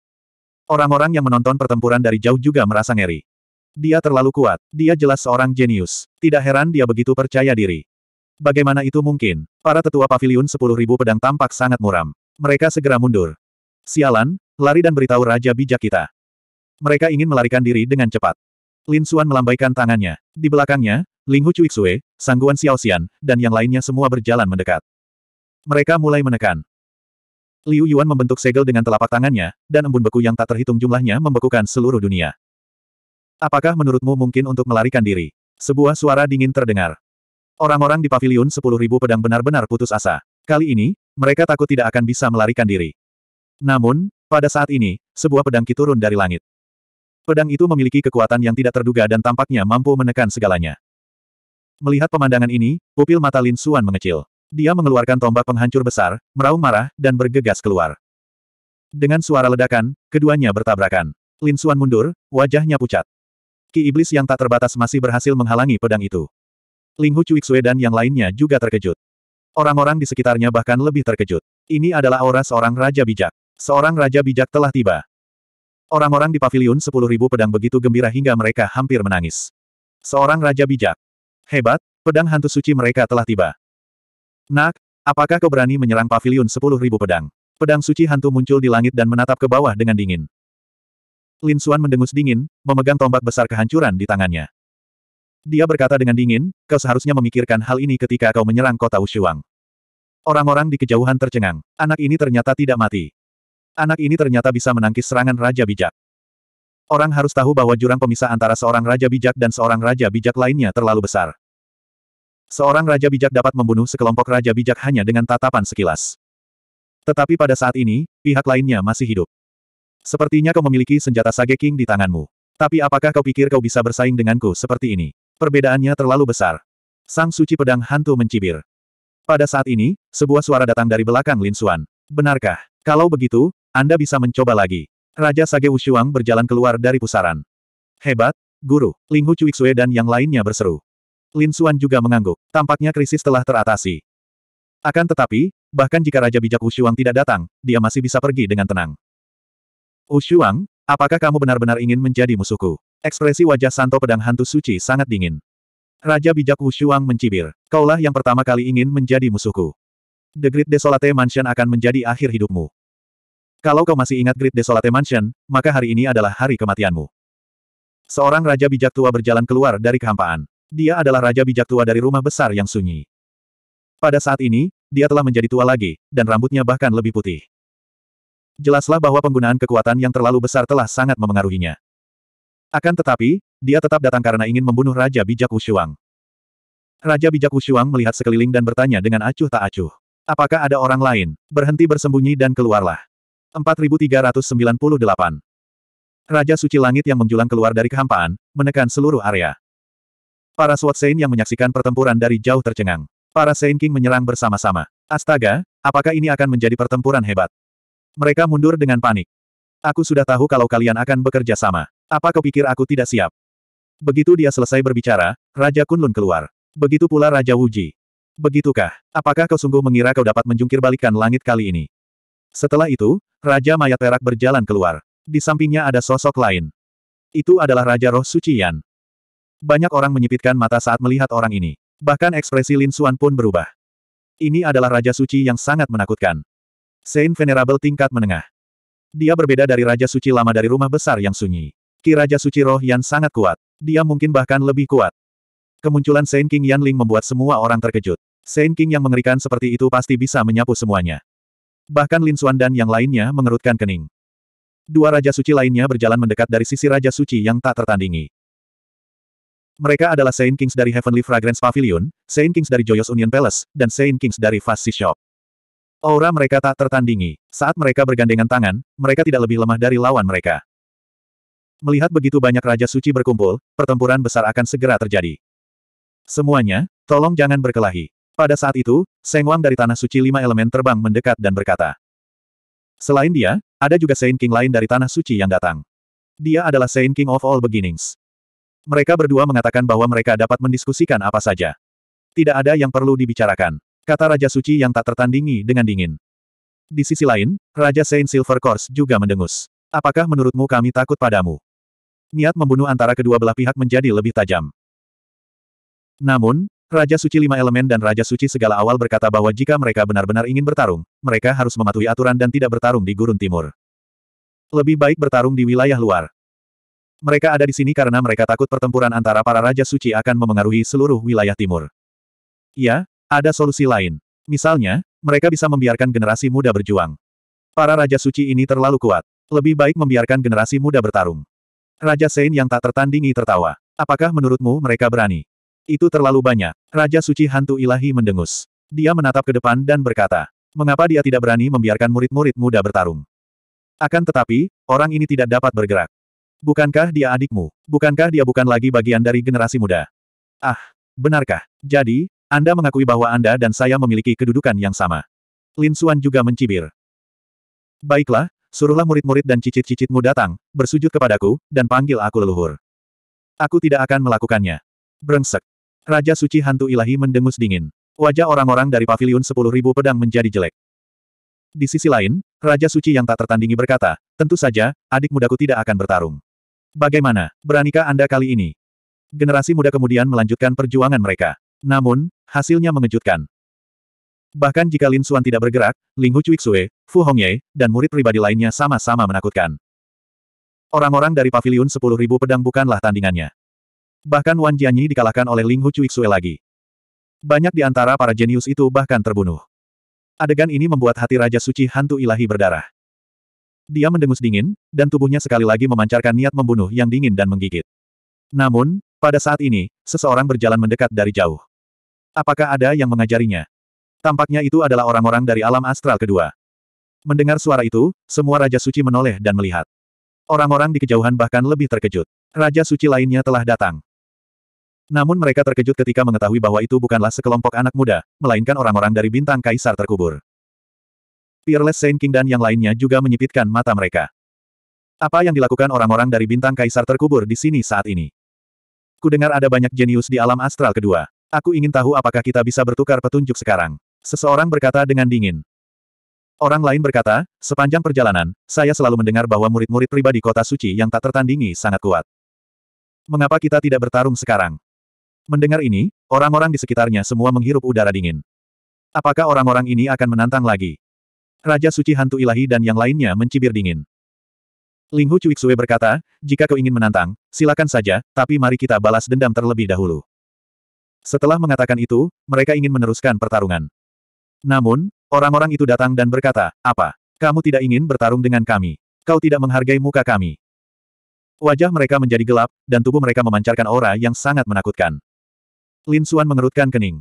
Orang-orang yang menonton pertempuran dari jauh juga merasa ngeri. Dia terlalu kuat. Dia jelas seorang jenius. Tidak heran dia begitu percaya diri. Bagaimana itu mungkin? Para tetua pavilion sepuluh ribu pedang tampak sangat muram. Mereka segera mundur. Sialan, Lari dan beritahu Raja Bijak kita. Mereka ingin melarikan diri dengan cepat. Lin Xuan melambaikan tangannya. Di belakangnya, Ling Hu Cuixue, Sangguan Xiaoxian, dan yang lainnya semua berjalan mendekat. Mereka mulai menekan. Liu Yuan membentuk segel dengan telapak tangannya, dan embun beku yang tak terhitung jumlahnya membekukan seluruh dunia. Apakah menurutmu mungkin untuk melarikan diri? Sebuah suara dingin terdengar. Orang-orang di pavilion 10.000 pedang benar-benar putus asa. Kali ini, mereka takut tidak akan bisa melarikan diri. Namun, pada saat ini, sebuah pedang turun dari langit. Pedang itu memiliki kekuatan yang tidak terduga dan tampaknya mampu menekan segalanya. Melihat pemandangan ini, pupil mata Lin Suan mengecil. Dia mengeluarkan tombak penghancur besar, meraung marah, dan bergegas keluar. Dengan suara ledakan, keduanya bertabrakan. Lin Xuan mundur, wajahnya pucat. Ki iblis yang tak terbatas masih berhasil menghalangi pedang itu. Ling Hu Cuixue dan yang lainnya juga terkejut. Orang-orang di sekitarnya bahkan lebih terkejut. Ini adalah aura seorang raja bijak. Seorang raja bijak telah tiba. Orang-orang di pavilion 10.000 pedang begitu gembira hingga mereka hampir menangis. Seorang raja bijak. Hebat, pedang hantu suci mereka telah tiba. Nak, apakah kau berani menyerang pavilion sepuluh ribu pedang? Pedang suci hantu muncul di langit dan menatap ke bawah dengan dingin. Lin Xuan mendengus dingin, memegang tombak besar kehancuran di tangannya. Dia berkata dengan dingin, kau seharusnya memikirkan hal ini ketika kau menyerang kota Wushuang. Orang-orang di kejauhan tercengang. Anak ini ternyata tidak mati. Anak ini ternyata bisa menangkis serangan Raja Bijak. Orang harus tahu bahwa jurang pemisah antara seorang Raja Bijak dan seorang Raja Bijak lainnya terlalu besar. Seorang raja bijak dapat membunuh sekelompok raja bijak hanya dengan tatapan sekilas. Tetapi pada saat ini, pihak lainnya masih hidup. Sepertinya kau memiliki senjata Sage King di tanganmu. Tapi apakah kau pikir kau bisa bersaing denganku seperti ini? Perbedaannya terlalu besar. Sang suci pedang hantu mencibir. Pada saat ini, sebuah suara datang dari belakang Lin Xuan. Benarkah? Kalau begitu, Anda bisa mencoba lagi. Raja Sage Wushuang berjalan keluar dari pusaran. Hebat, Guru. Ling Hu Cuixue dan yang lainnya berseru. Lin Xuan juga mengangguk. Tampaknya krisis telah teratasi. Akan tetapi, bahkan jika Raja Bijak Wushuang tidak datang, dia masih bisa pergi dengan tenang. Wushuang, apakah kamu benar-benar ingin menjadi musuhku? Ekspresi wajah Santo Pedang Hantu Suci sangat dingin. Raja Bijak Wushuang mencibir. Kaulah yang pertama kali ingin menjadi musuhku. The Great Desolate Mansion akan menjadi akhir hidupmu. Kalau kau masih ingat Great Desolate Mansion, maka hari ini adalah hari kematianmu. Seorang Raja Bijak tua berjalan keluar dari kehampaan. Dia adalah raja bijak tua dari rumah besar yang sunyi. Pada saat ini, dia telah menjadi tua lagi, dan rambutnya bahkan lebih putih. Jelaslah bahwa penggunaan kekuatan yang terlalu besar telah sangat memengaruhinya. Akan tetapi, dia tetap datang karena ingin membunuh Raja Bijak Wushuang. Raja Bijak Wushuang melihat sekeliling dan bertanya dengan acuh tak acuh. Apakah ada orang lain? Berhenti bersembunyi dan keluarlah. 4398 Raja Suci Langit yang menjulang keluar dari kehampaan, menekan seluruh area. Para SWAT Saint yang menyaksikan pertempuran dari jauh tercengang. Para Saint King menyerang bersama-sama. Astaga, apakah ini akan menjadi pertempuran hebat? Mereka mundur dengan panik. Aku sudah tahu kalau kalian akan bekerja sama. Apa kau pikir aku tidak siap? Begitu dia selesai berbicara, Raja Kunlun keluar. Begitu pula Raja Wuji. Begitukah? Apakah kau sungguh mengira kau dapat menjungkir balikan langit kali ini? Setelah itu, Raja Mayat Perak berjalan keluar. Di sampingnya ada sosok lain. Itu adalah Raja Roh Suci Yan. Banyak orang menyipitkan mata saat melihat orang ini. Bahkan ekspresi Lin Xuan pun berubah. Ini adalah Raja Suci yang sangat menakutkan. Saint Venerable tingkat menengah. Dia berbeda dari Raja Suci lama dari rumah besar yang sunyi. Ki Raja Suci Roh yang sangat kuat. Dia mungkin bahkan lebih kuat. Kemunculan Saint King Yanling membuat semua orang terkejut. Saint King yang mengerikan seperti itu pasti bisa menyapu semuanya. Bahkan Lin Xuan dan yang lainnya mengerutkan kening. Dua Raja Suci lainnya berjalan mendekat dari sisi Raja Suci yang tak tertandingi. Mereka adalah Saint Kings dari Heavenly Fragrance Pavilion, Saint Kings dari Joyous Union Palace, dan Saint Kings dari Fast Shop. Aura mereka tak tertandingi. Saat mereka bergandengan tangan, mereka tidak lebih lemah dari lawan mereka. Melihat begitu banyak Raja Suci berkumpul, pertempuran besar akan segera terjadi. Semuanya, tolong jangan berkelahi. Pada saat itu, Seng Wang dari Tanah Suci Lima Elemen terbang mendekat dan berkata. Selain dia, ada juga Saint King lain dari Tanah Suci yang datang. Dia adalah Saint King of All Beginnings. Mereka berdua mengatakan bahwa mereka dapat mendiskusikan apa saja. Tidak ada yang perlu dibicarakan. Kata Raja Suci yang tak tertandingi dengan dingin. Di sisi lain, Raja Saint Silver Course juga mendengus. Apakah menurutmu kami takut padamu? Niat membunuh antara kedua belah pihak menjadi lebih tajam. Namun, Raja Suci Lima Elemen dan Raja Suci Segala Awal berkata bahwa jika mereka benar-benar ingin bertarung, mereka harus mematuhi aturan dan tidak bertarung di Gurun Timur. Lebih baik bertarung di wilayah luar. Mereka ada di sini karena mereka takut pertempuran antara para Raja Suci akan memengaruhi seluruh wilayah timur. Ya, ada solusi lain. Misalnya, mereka bisa membiarkan generasi muda berjuang. Para Raja Suci ini terlalu kuat. Lebih baik membiarkan generasi muda bertarung. Raja Sein yang tak tertandingi tertawa. Apakah menurutmu mereka berani? Itu terlalu banyak. Raja Suci Hantu Ilahi mendengus. Dia menatap ke depan dan berkata, mengapa dia tidak berani membiarkan murid-murid muda bertarung? Akan tetapi, orang ini tidak dapat bergerak. Bukankah dia adikmu? Bukankah dia bukan lagi bagian dari generasi muda? Ah, benarkah? Jadi, Anda mengakui bahwa Anda dan saya memiliki kedudukan yang sama. Lin Xuan juga mencibir. Baiklah, suruhlah murid-murid dan cicit-cicitmu datang, bersujud kepadaku, dan panggil aku leluhur. Aku tidak akan melakukannya. Brengsek. Raja Suci Hantu Ilahi mendengus dingin. Wajah orang-orang dari pavilion sepuluh ribu pedang menjadi jelek. Di sisi lain, Raja Suci yang tak tertandingi berkata, tentu saja, adik mudaku tidak akan bertarung. Bagaimana, beranikah Anda kali ini? Generasi muda kemudian melanjutkan perjuangan mereka. Namun, hasilnya mengejutkan. Bahkan jika Lin Xuan tidak bergerak, Ling Hu Chuixue, Fu Hongye, dan murid pribadi lainnya sama-sama menakutkan. Orang-orang dari sepuluh ribu pedang bukanlah tandingannya. Bahkan Wan Jianyi dikalahkan oleh Ling Hu Chuixue lagi. Banyak di antara para jenius itu bahkan terbunuh. Adegan ini membuat hati Raja Suci Hantu Ilahi berdarah. Dia mendengus dingin, dan tubuhnya sekali lagi memancarkan niat membunuh yang dingin dan menggigit. Namun, pada saat ini, seseorang berjalan mendekat dari jauh. Apakah ada yang mengajarinya? Tampaknya itu adalah orang-orang dari alam astral kedua. Mendengar suara itu, semua Raja Suci menoleh dan melihat. Orang-orang di kejauhan bahkan lebih terkejut. Raja Suci lainnya telah datang. Namun mereka terkejut ketika mengetahui bahwa itu bukanlah sekelompok anak muda, melainkan orang-orang dari bintang kaisar terkubur. Peerless Saint King dan yang lainnya juga menyipitkan mata mereka. Apa yang dilakukan orang-orang dari bintang kaisar terkubur di sini saat ini? Kudengar ada banyak jenius di alam astral kedua. Aku ingin tahu apakah kita bisa bertukar petunjuk sekarang. Seseorang berkata dengan dingin. Orang lain berkata, sepanjang perjalanan, saya selalu mendengar bahwa murid-murid pribadi kota suci yang tak tertandingi sangat kuat. Mengapa kita tidak bertarung sekarang? Mendengar ini, orang-orang di sekitarnya semua menghirup udara dingin. Apakah orang-orang ini akan menantang lagi? Raja Suci Hantu Ilahi dan yang lainnya mencibir dingin. Ling Hu Cuiksue berkata, jika kau ingin menantang, silakan saja, tapi mari kita balas dendam terlebih dahulu. Setelah mengatakan itu, mereka ingin meneruskan pertarungan. Namun, orang-orang itu datang dan berkata, apa? Kamu tidak ingin bertarung dengan kami. Kau tidak menghargai muka kami. Wajah mereka menjadi gelap, dan tubuh mereka memancarkan aura yang sangat menakutkan. Lin Xuan mengerutkan kening.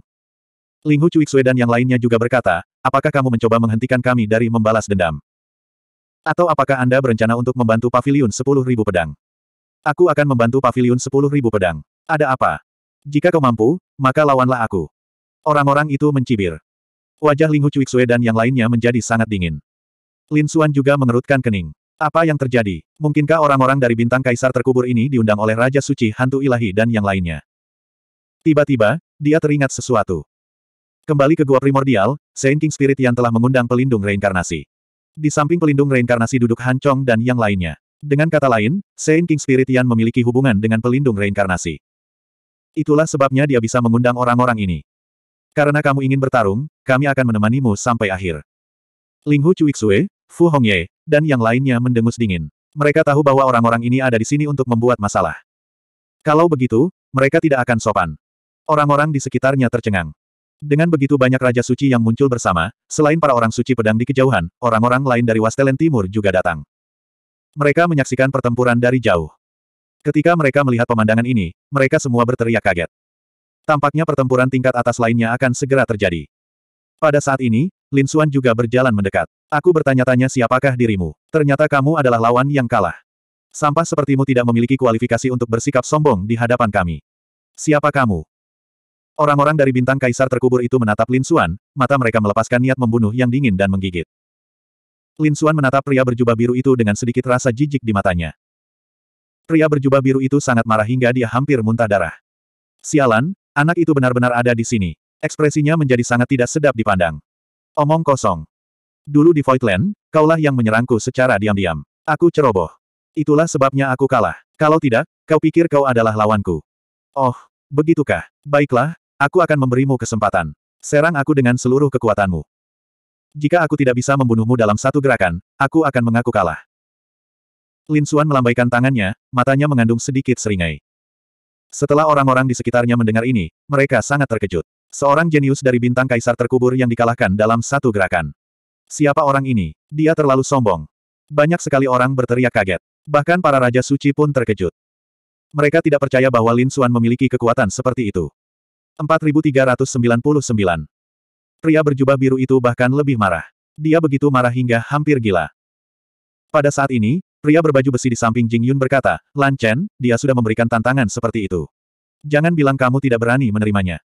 Ling Hu Cuixue dan yang lainnya juga berkata, apakah kamu mencoba menghentikan kami dari membalas dendam? Atau apakah Anda berencana untuk membantu pavilion sepuluh ribu pedang? Aku akan membantu pavilion sepuluh ribu pedang. Ada apa? Jika kau mampu, maka lawanlah aku. Orang-orang itu mencibir. Wajah Ling Hu Cuixue dan yang lainnya menjadi sangat dingin. Lin Xuan juga mengerutkan kening. Apa yang terjadi? Mungkinkah orang-orang dari bintang kaisar terkubur ini diundang oleh Raja Suci Hantu Ilahi dan yang lainnya? Tiba-tiba, dia teringat sesuatu. Kembali ke gua primordial, Saint King Spirit yang telah mengundang pelindung reinkarnasi. Di samping pelindung reinkarnasi duduk Hancong dan yang lainnya. Dengan kata lain, Saint King Spirit yang memiliki hubungan dengan pelindung reinkarnasi. Itulah sebabnya dia bisa mengundang orang-orang ini. Karena kamu ingin bertarung, kami akan menemanimu sampai akhir. Ling Hu Chuixue, Fu Hongye, dan yang lainnya mendengus dingin. Mereka tahu bahwa orang-orang ini ada di sini untuk membuat masalah. Kalau begitu, mereka tidak akan sopan. Orang-orang di sekitarnya tercengang. Dengan begitu banyak Raja Suci yang muncul bersama, selain para orang suci pedang di kejauhan, orang-orang lain dari Wastelen Timur juga datang. Mereka menyaksikan pertempuran dari jauh. Ketika mereka melihat pemandangan ini, mereka semua berteriak kaget. Tampaknya pertempuran tingkat atas lainnya akan segera terjadi. Pada saat ini, Lin Xuan juga berjalan mendekat. Aku bertanya-tanya siapakah dirimu. Ternyata kamu adalah lawan yang kalah. Sampah sepertimu tidak memiliki kualifikasi untuk bersikap sombong di hadapan kami. Siapa kamu? Orang-orang dari bintang kaisar terkubur itu menatap Lin Xuan, mata mereka melepaskan niat membunuh yang dingin dan menggigit. Lin Xuan menatap pria berjubah biru itu dengan sedikit rasa jijik di matanya. Pria berjubah biru itu sangat marah hingga dia hampir muntah darah. Sialan, anak itu benar-benar ada di sini. Ekspresinya menjadi sangat tidak sedap dipandang. Omong kosong. Dulu di Voidland, kaulah yang menyerangku secara diam-diam. Aku ceroboh. Itulah sebabnya aku kalah. Kalau tidak, kau pikir kau adalah lawanku. Oh, begitukah? Baiklah, Aku akan memberimu kesempatan. Serang aku dengan seluruh kekuatanmu. Jika aku tidak bisa membunuhmu dalam satu gerakan, aku akan mengaku kalah. Lin Xuan melambaikan tangannya, matanya mengandung sedikit seringai. Setelah orang-orang di sekitarnya mendengar ini, mereka sangat terkejut. Seorang jenius dari bintang kaisar terkubur yang dikalahkan dalam satu gerakan. Siapa orang ini? Dia terlalu sombong. Banyak sekali orang berteriak kaget. Bahkan para raja suci pun terkejut. Mereka tidak percaya bahwa Lin Xuan memiliki kekuatan seperti itu. 4399. Pria berjubah biru itu bahkan lebih marah. Dia begitu marah hingga hampir gila. Pada saat ini, Pria berbaju besi di samping Jing Yun berkata, Lan Chen, dia sudah memberikan tantangan seperti itu. Jangan bilang kamu tidak berani menerimanya.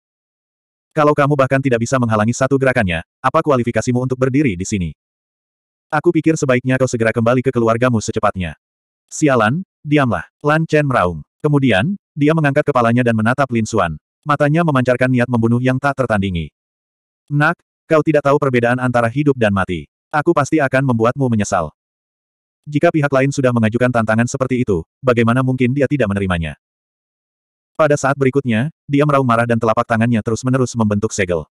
Kalau kamu bahkan tidak bisa menghalangi satu gerakannya, apa kualifikasimu untuk berdiri di sini? Aku pikir sebaiknya kau segera kembali ke keluargamu secepatnya. Sialan, diamlah. Lan Chen meraung. Kemudian, dia mengangkat kepalanya dan menatap Lin Xuan. Matanya memancarkan niat membunuh yang tak tertandingi. Nak, kau tidak tahu perbedaan antara hidup dan mati. Aku pasti akan membuatmu menyesal. Jika pihak lain sudah mengajukan tantangan seperti itu, bagaimana mungkin dia tidak menerimanya? Pada saat berikutnya, dia meraung marah dan telapak tangannya terus-menerus membentuk segel.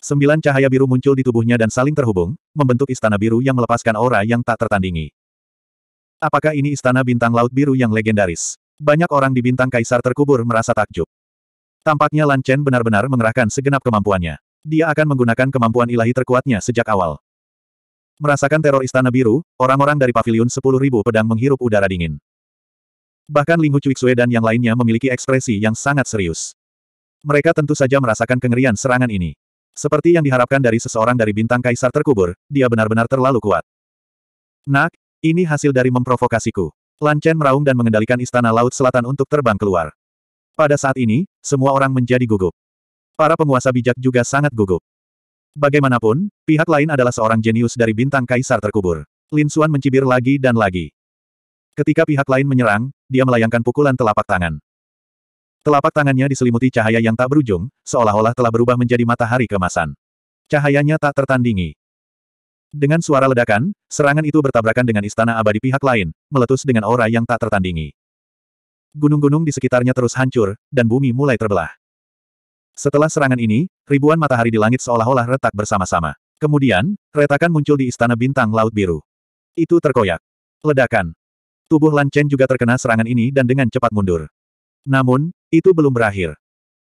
Sembilan cahaya biru muncul di tubuhnya dan saling terhubung, membentuk istana biru yang melepaskan aura yang tak tertandingi. Apakah ini istana bintang laut biru yang legendaris? Banyak orang di bintang kaisar terkubur merasa takjub. Tampaknya Lan Chen benar-benar mengerahkan segenap kemampuannya. Dia akan menggunakan kemampuan ilahi terkuatnya sejak awal. Merasakan teror Istana Biru, orang-orang dari Paviliun Sepuluh Ribu Pedang menghirup udara dingin. Bahkan Ling Hu Cuixue dan yang lainnya memiliki ekspresi yang sangat serius. Mereka tentu saja merasakan kengerian serangan ini. Seperti yang diharapkan dari seseorang dari bintang kaisar terkubur, dia benar-benar terlalu kuat. Nak, ini hasil dari memprovokasiku. Lan Chen meraung dan mengendalikan Istana Laut Selatan untuk terbang keluar. Pada saat ini, semua orang menjadi gugup. Para penguasa bijak juga sangat gugup. Bagaimanapun, pihak lain adalah seorang jenius dari bintang kaisar terkubur. Lin Xuan mencibir lagi dan lagi. Ketika pihak lain menyerang, dia melayangkan pukulan telapak tangan. Telapak tangannya diselimuti cahaya yang tak berujung, seolah-olah telah berubah menjadi matahari kemasan. Cahayanya tak tertandingi. Dengan suara ledakan, serangan itu bertabrakan dengan istana abadi pihak lain, meletus dengan aura yang tak tertandingi. Gunung-gunung di sekitarnya terus hancur, dan bumi mulai terbelah. Setelah serangan ini, ribuan matahari di langit seolah-olah retak bersama-sama. Kemudian, retakan muncul di istana bintang Laut Biru. Itu terkoyak. Ledakan. Tubuh Lan Chen juga terkena serangan ini dan dengan cepat mundur. Namun, itu belum berakhir.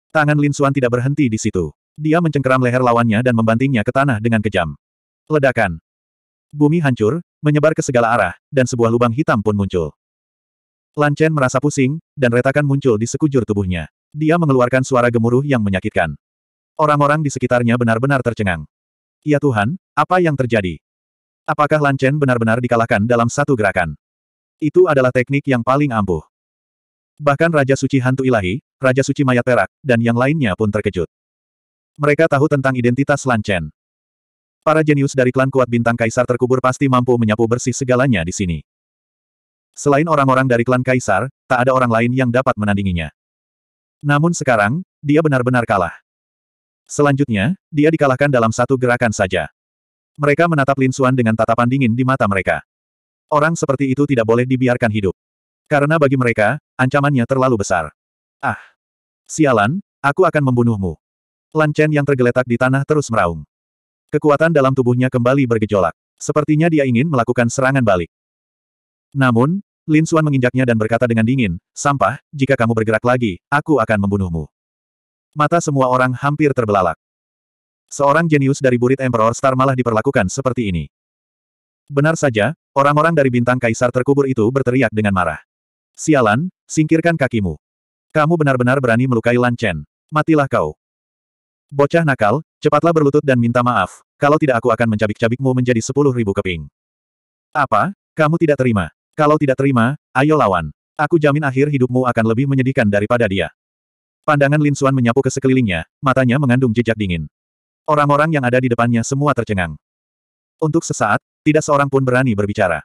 Tangan Lin Xuan tidak berhenti di situ. Dia mencengkeram leher lawannya dan membantingnya ke tanah dengan kejam. Ledakan. Bumi hancur, menyebar ke segala arah, dan sebuah lubang hitam pun muncul. Lan Chen merasa pusing, dan retakan muncul di sekujur tubuhnya. Dia mengeluarkan suara gemuruh yang menyakitkan. Orang-orang di sekitarnya benar-benar tercengang. Ya Tuhan, apa yang terjadi? Apakah Lan Chen benar-benar dikalahkan dalam satu gerakan? Itu adalah teknik yang paling ampuh. Bahkan Raja Suci Hantu Ilahi, Raja Suci Mayat Perak, dan yang lainnya pun terkejut. Mereka tahu tentang identitas Lan Chen. Para jenius dari klan kuat bintang kaisar terkubur pasti mampu menyapu bersih segalanya di sini. Selain orang-orang dari klan kaisar, tak ada orang lain yang dapat menandinginya. Namun sekarang, dia benar-benar kalah. Selanjutnya, dia dikalahkan dalam satu gerakan saja. Mereka menatap Lin Xuan dengan tatapan dingin di mata mereka. Orang seperti itu tidak boleh dibiarkan hidup. Karena bagi mereka, ancamannya terlalu besar. Ah! Sialan, aku akan membunuhmu. Lan Chen yang tergeletak di tanah terus meraung. Kekuatan dalam tubuhnya kembali bergejolak. Sepertinya dia ingin melakukan serangan balik. Namun, Lin Xuan menginjaknya dan berkata dengan dingin, sampah, jika kamu bergerak lagi, aku akan membunuhmu. Mata semua orang hampir terbelalak. Seorang jenius dari Burit Emperor Star malah diperlakukan seperti ini. Benar saja, orang-orang dari bintang kaisar terkubur itu berteriak dengan marah. Sialan, singkirkan kakimu. Kamu benar-benar berani melukai Lan Chen. Matilah kau. Bocah nakal, cepatlah berlutut dan minta maaf, kalau tidak aku akan mencabik-cabikmu menjadi sepuluh ribu keping. Apa? Kamu tidak terima? Kalau tidak terima, ayo lawan. Aku jamin akhir hidupmu akan lebih menyedihkan daripada dia. Pandangan Lin Xuan menyapu ke sekelilingnya, matanya mengandung jejak dingin. Orang-orang yang ada di depannya semua tercengang. Untuk sesaat, tidak seorang pun berani berbicara.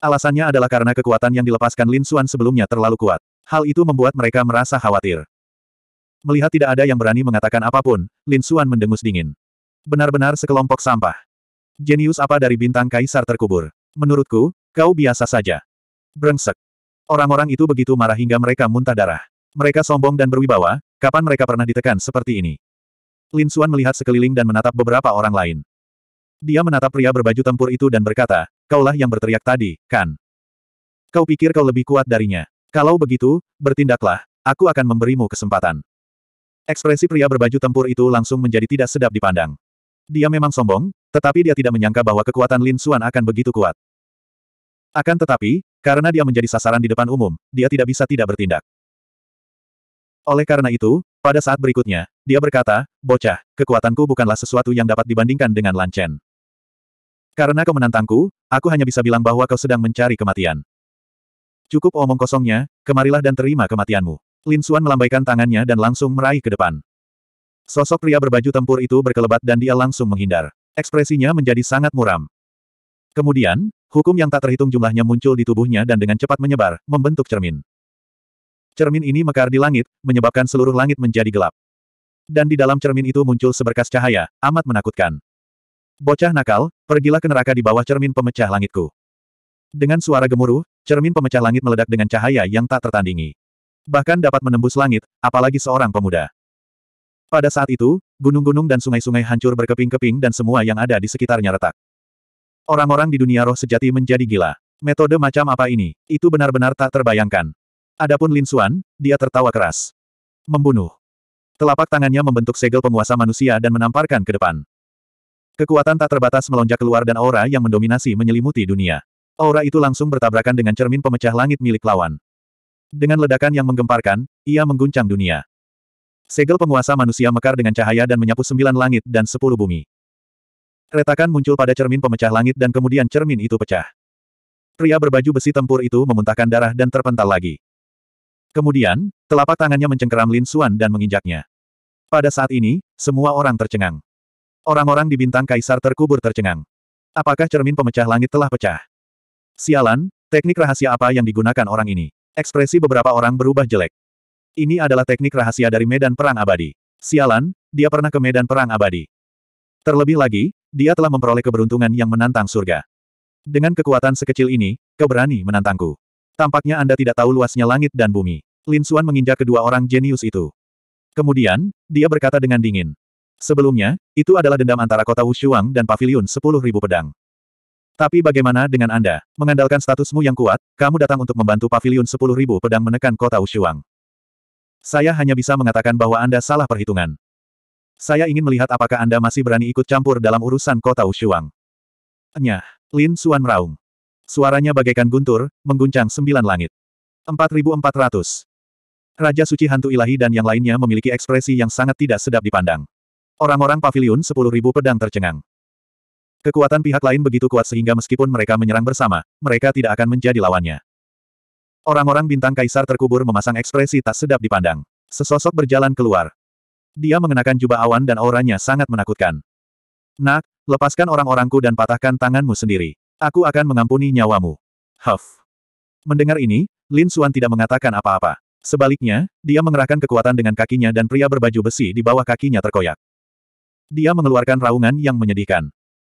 Alasannya adalah karena kekuatan yang dilepaskan Lin Xuan sebelumnya terlalu kuat. Hal itu membuat mereka merasa khawatir. Melihat tidak ada yang berani mengatakan apa pun, Lin Xuan mendengus dingin. Benar-benar sekelompok sampah. Jenius apa dari bintang kaisar terkubur? Menurutku, Kau biasa saja. Brengsek. Orang-orang itu begitu marah hingga mereka muntah darah. Mereka sombong dan berwibawa, kapan mereka pernah ditekan seperti ini? Lin Xuan melihat sekeliling dan menatap beberapa orang lain. Dia menatap pria berbaju tempur itu dan berkata, kaulah yang berteriak tadi, kan? Kau pikir kau lebih kuat darinya. Kalau begitu, bertindaklah, aku akan memberimu kesempatan. Ekspresi pria berbaju tempur itu langsung menjadi tidak sedap dipandang. Dia memang sombong, tetapi dia tidak menyangka bahwa kekuatan Lin Xuan akan begitu kuat. Akan tetapi, karena dia menjadi sasaran di depan umum, dia tidak bisa tidak bertindak. Oleh karena itu, pada saat berikutnya, dia berkata, bocah, kekuatanku bukanlah sesuatu yang dapat dibandingkan dengan Lan Chen. Karena kau menantangku, aku hanya bisa bilang bahwa kau sedang mencari kematian. Cukup omong kosongnya, kemarilah dan terima kematianmu. Lin Xuan melambaikan tangannya dan langsung meraih ke depan. Sosok pria berbaju tempur itu berkelebat dan dia langsung menghindar. Ekspresinya menjadi sangat muram. Kemudian, hukum yang tak terhitung jumlahnya muncul di tubuhnya dan dengan cepat menyebar, membentuk cermin. Cermin ini mekar di langit, menyebabkan seluruh langit menjadi gelap. Dan di dalam cermin itu muncul seberkas cahaya, amat menakutkan. Bocah nakal, pergilah ke neraka di bawah cermin pemecah langitku. Dengan suara gemuruh, cermin pemecah langit meledak dengan cahaya yang tak tertandingi. Bahkan dapat menembus langit, apalagi seorang pemuda. Pada saat itu, gunung-gunung dan sungai-sungai hancur berkeping-keping dan semua yang ada di sekitarnya retak. Orang-orang di dunia roh sejati menjadi gila. Metode macam apa ini? Itu benar-benar tak terbayangkan. Adapun Lin Xuan, dia tertawa keras. Membunuh. Telapak tangannya membentuk segel penguasa manusia dan menamparkan ke depan. Kekuatan tak terbatas melonjak keluar dan aura yang mendominasi menyelimuti dunia. Aura itu langsung bertabrakan dengan cermin pemecah langit milik lawan. Dengan ledakan yang menggemparkan, ia mengguncang dunia. Segel penguasa manusia mekar dengan cahaya dan menyapu sembilan langit dan sepuluh bumi. Retakan muncul pada cermin pemecah langit dan kemudian cermin itu pecah. Pria berbaju besi tempur itu memuntahkan darah dan terpental lagi. Kemudian, telapak tangannya mencengkeram Lin Xuan dan menginjaknya. Pada saat ini, semua orang tercengang. Orang-orang di bintang kaisar terkubur tercengang. Apakah cermin pemecah langit telah pecah? Sialan, teknik rahasia apa yang digunakan orang ini? Ekspresi beberapa orang berubah jelek. Ini adalah teknik rahasia dari medan perang abadi. Sialan, dia pernah ke medan perang abadi. Terlebih lagi, dia telah memperoleh keberuntungan yang menantang surga. Dengan kekuatan sekecil ini, kau berani menantangku. Tampaknya Anda tidak tahu luasnya langit dan bumi. Lin Xuan menginjak kedua orang jenius itu. Kemudian, dia berkata dengan dingin. Sebelumnya, itu adalah dendam antara kota Wushuang dan pavilion 10.000 pedang. Tapi bagaimana dengan Anda? Mengandalkan statusmu yang kuat, kamu datang untuk membantu pavilion 10.000 pedang menekan kota Wushuang. Saya hanya bisa mengatakan bahwa Anda salah perhitungan. Saya ingin melihat apakah Anda masih berani ikut campur dalam urusan kota Wushuang. Nyah, Lin Suan meraung. Suaranya bagaikan guntur, mengguncang sembilan langit. 4400. Raja Suci Hantu Ilahi dan yang lainnya memiliki ekspresi yang sangat tidak sedap dipandang. Orang-orang pavilion 10.000 pedang tercengang. Kekuatan pihak lain begitu kuat sehingga meskipun mereka menyerang bersama, mereka tidak akan menjadi lawannya. Orang-orang bintang kaisar terkubur memasang ekspresi tak sedap dipandang. Sesosok berjalan keluar. Dia mengenakan jubah awan dan auranya sangat menakutkan. Nak, lepaskan orang-orangku dan patahkan tanganmu sendiri. Aku akan mengampuni nyawamu. Huff. Mendengar ini, Lin Xuan tidak mengatakan apa-apa. Sebaliknya, dia mengerahkan kekuatan dengan kakinya dan pria berbaju besi di bawah kakinya terkoyak. Dia mengeluarkan raungan yang menyedihkan.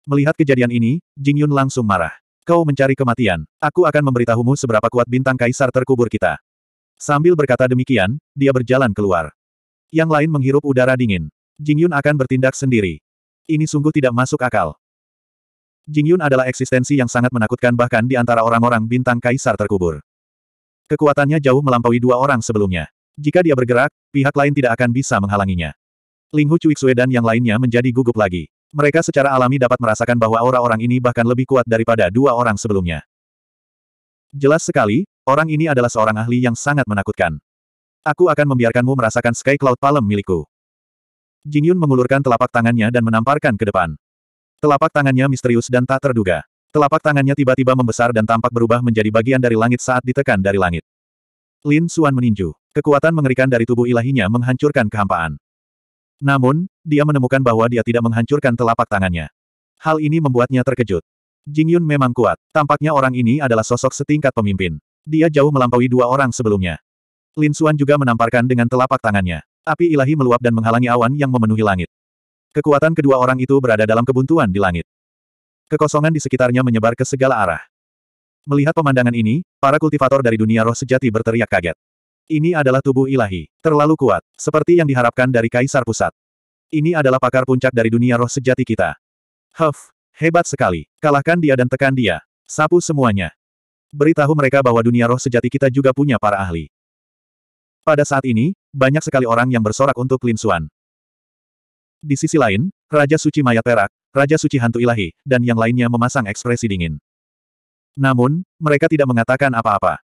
Melihat kejadian ini, Jing Yun langsung marah. Kau mencari kematian. Aku akan memberitahumu seberapa kuat bintang kaisar terkubur kita. Sambil berkata demikian, dia berjalan keluar. Yang lain menghirup udara dingin. Jing Yun akan bertindak sendiri. Ini sungguh tidak masuk akal. Jing Yun adalah eksistensi yang sangat menakutkan bahkan di antara orang-orang bintang kaisar terkubur. Kekuatannya jauh melampaui dua orang sebelumnya. Jika dia bergerak, pihak lain tidak akan bisa menghalanginya. Ling Hu Cuixue dan yang lainnya menjadi gugup lagi. Mereka secara alami dapat merasakan bahwa aura orang ini bahkan lebih kuat daripada dua orang sebelumnya. Jelas sekali, orang ini adalah seorang ahli yang sangat menakutkan. Aku akan membiarkanmu merasakan Sky Cloud Palem milikku. Jing Yun mengulurkan telapak tangannya dan menamparkan ke depan. Telapak tangannya misterius dan tak terduga. Telapak tangannya tiba-tiba membesar dan tampak berubah menjadi bagian dari langit saat ditekan dari langit. Lin Xuan meninju. Kekuatan mengerikan dari tubuh ilahinya menghancurkan kehampaan. Namun, dia menemukan bahwa dia tidak menghancurkan telapak tangannya. Hal ini membuatnya terkejut. Jing Yun memang kuat. Tampaknya orang ini adalah sosok setingkat pemimpin. Dia jauh melampaui dua orang sebelumnya. Lin Xuan juga menamparkan dengan telapak tangannya. Api ilahi meluap dan menghalangi awan yang memenuhi langit. Kekuatan kedua orang itu berada dalam kebuntuan di langit. Kekosongan di sekitarnya menyebar ke segala arah. Melihat pemandangan ini, para kultivator dari dunia roh sejati berteriak kaget. Ini adalah tubuh ilahi. Terlalu kuat, seperti yang diharapkan dari Kaisar Pusat. Ini adalah pakar puncak dari dunia roh sejati kita. Huff, hebat sekali. Kalahkan dia dan tekan dia. Sapu semuanya. Beritahu mereka bahwa dunia roh sejati kita juga punya para ahli. Pada saat ini, banyak sekali orang yang bersorak untuk Lin Xuan. Di sisi lain, Raja Suci Mayat Perak, Raja Suci Hantu Ilahi, dan yang lainnya memasang ekspresi dingin. Namun, mereka tidak mengatakan apa-apa.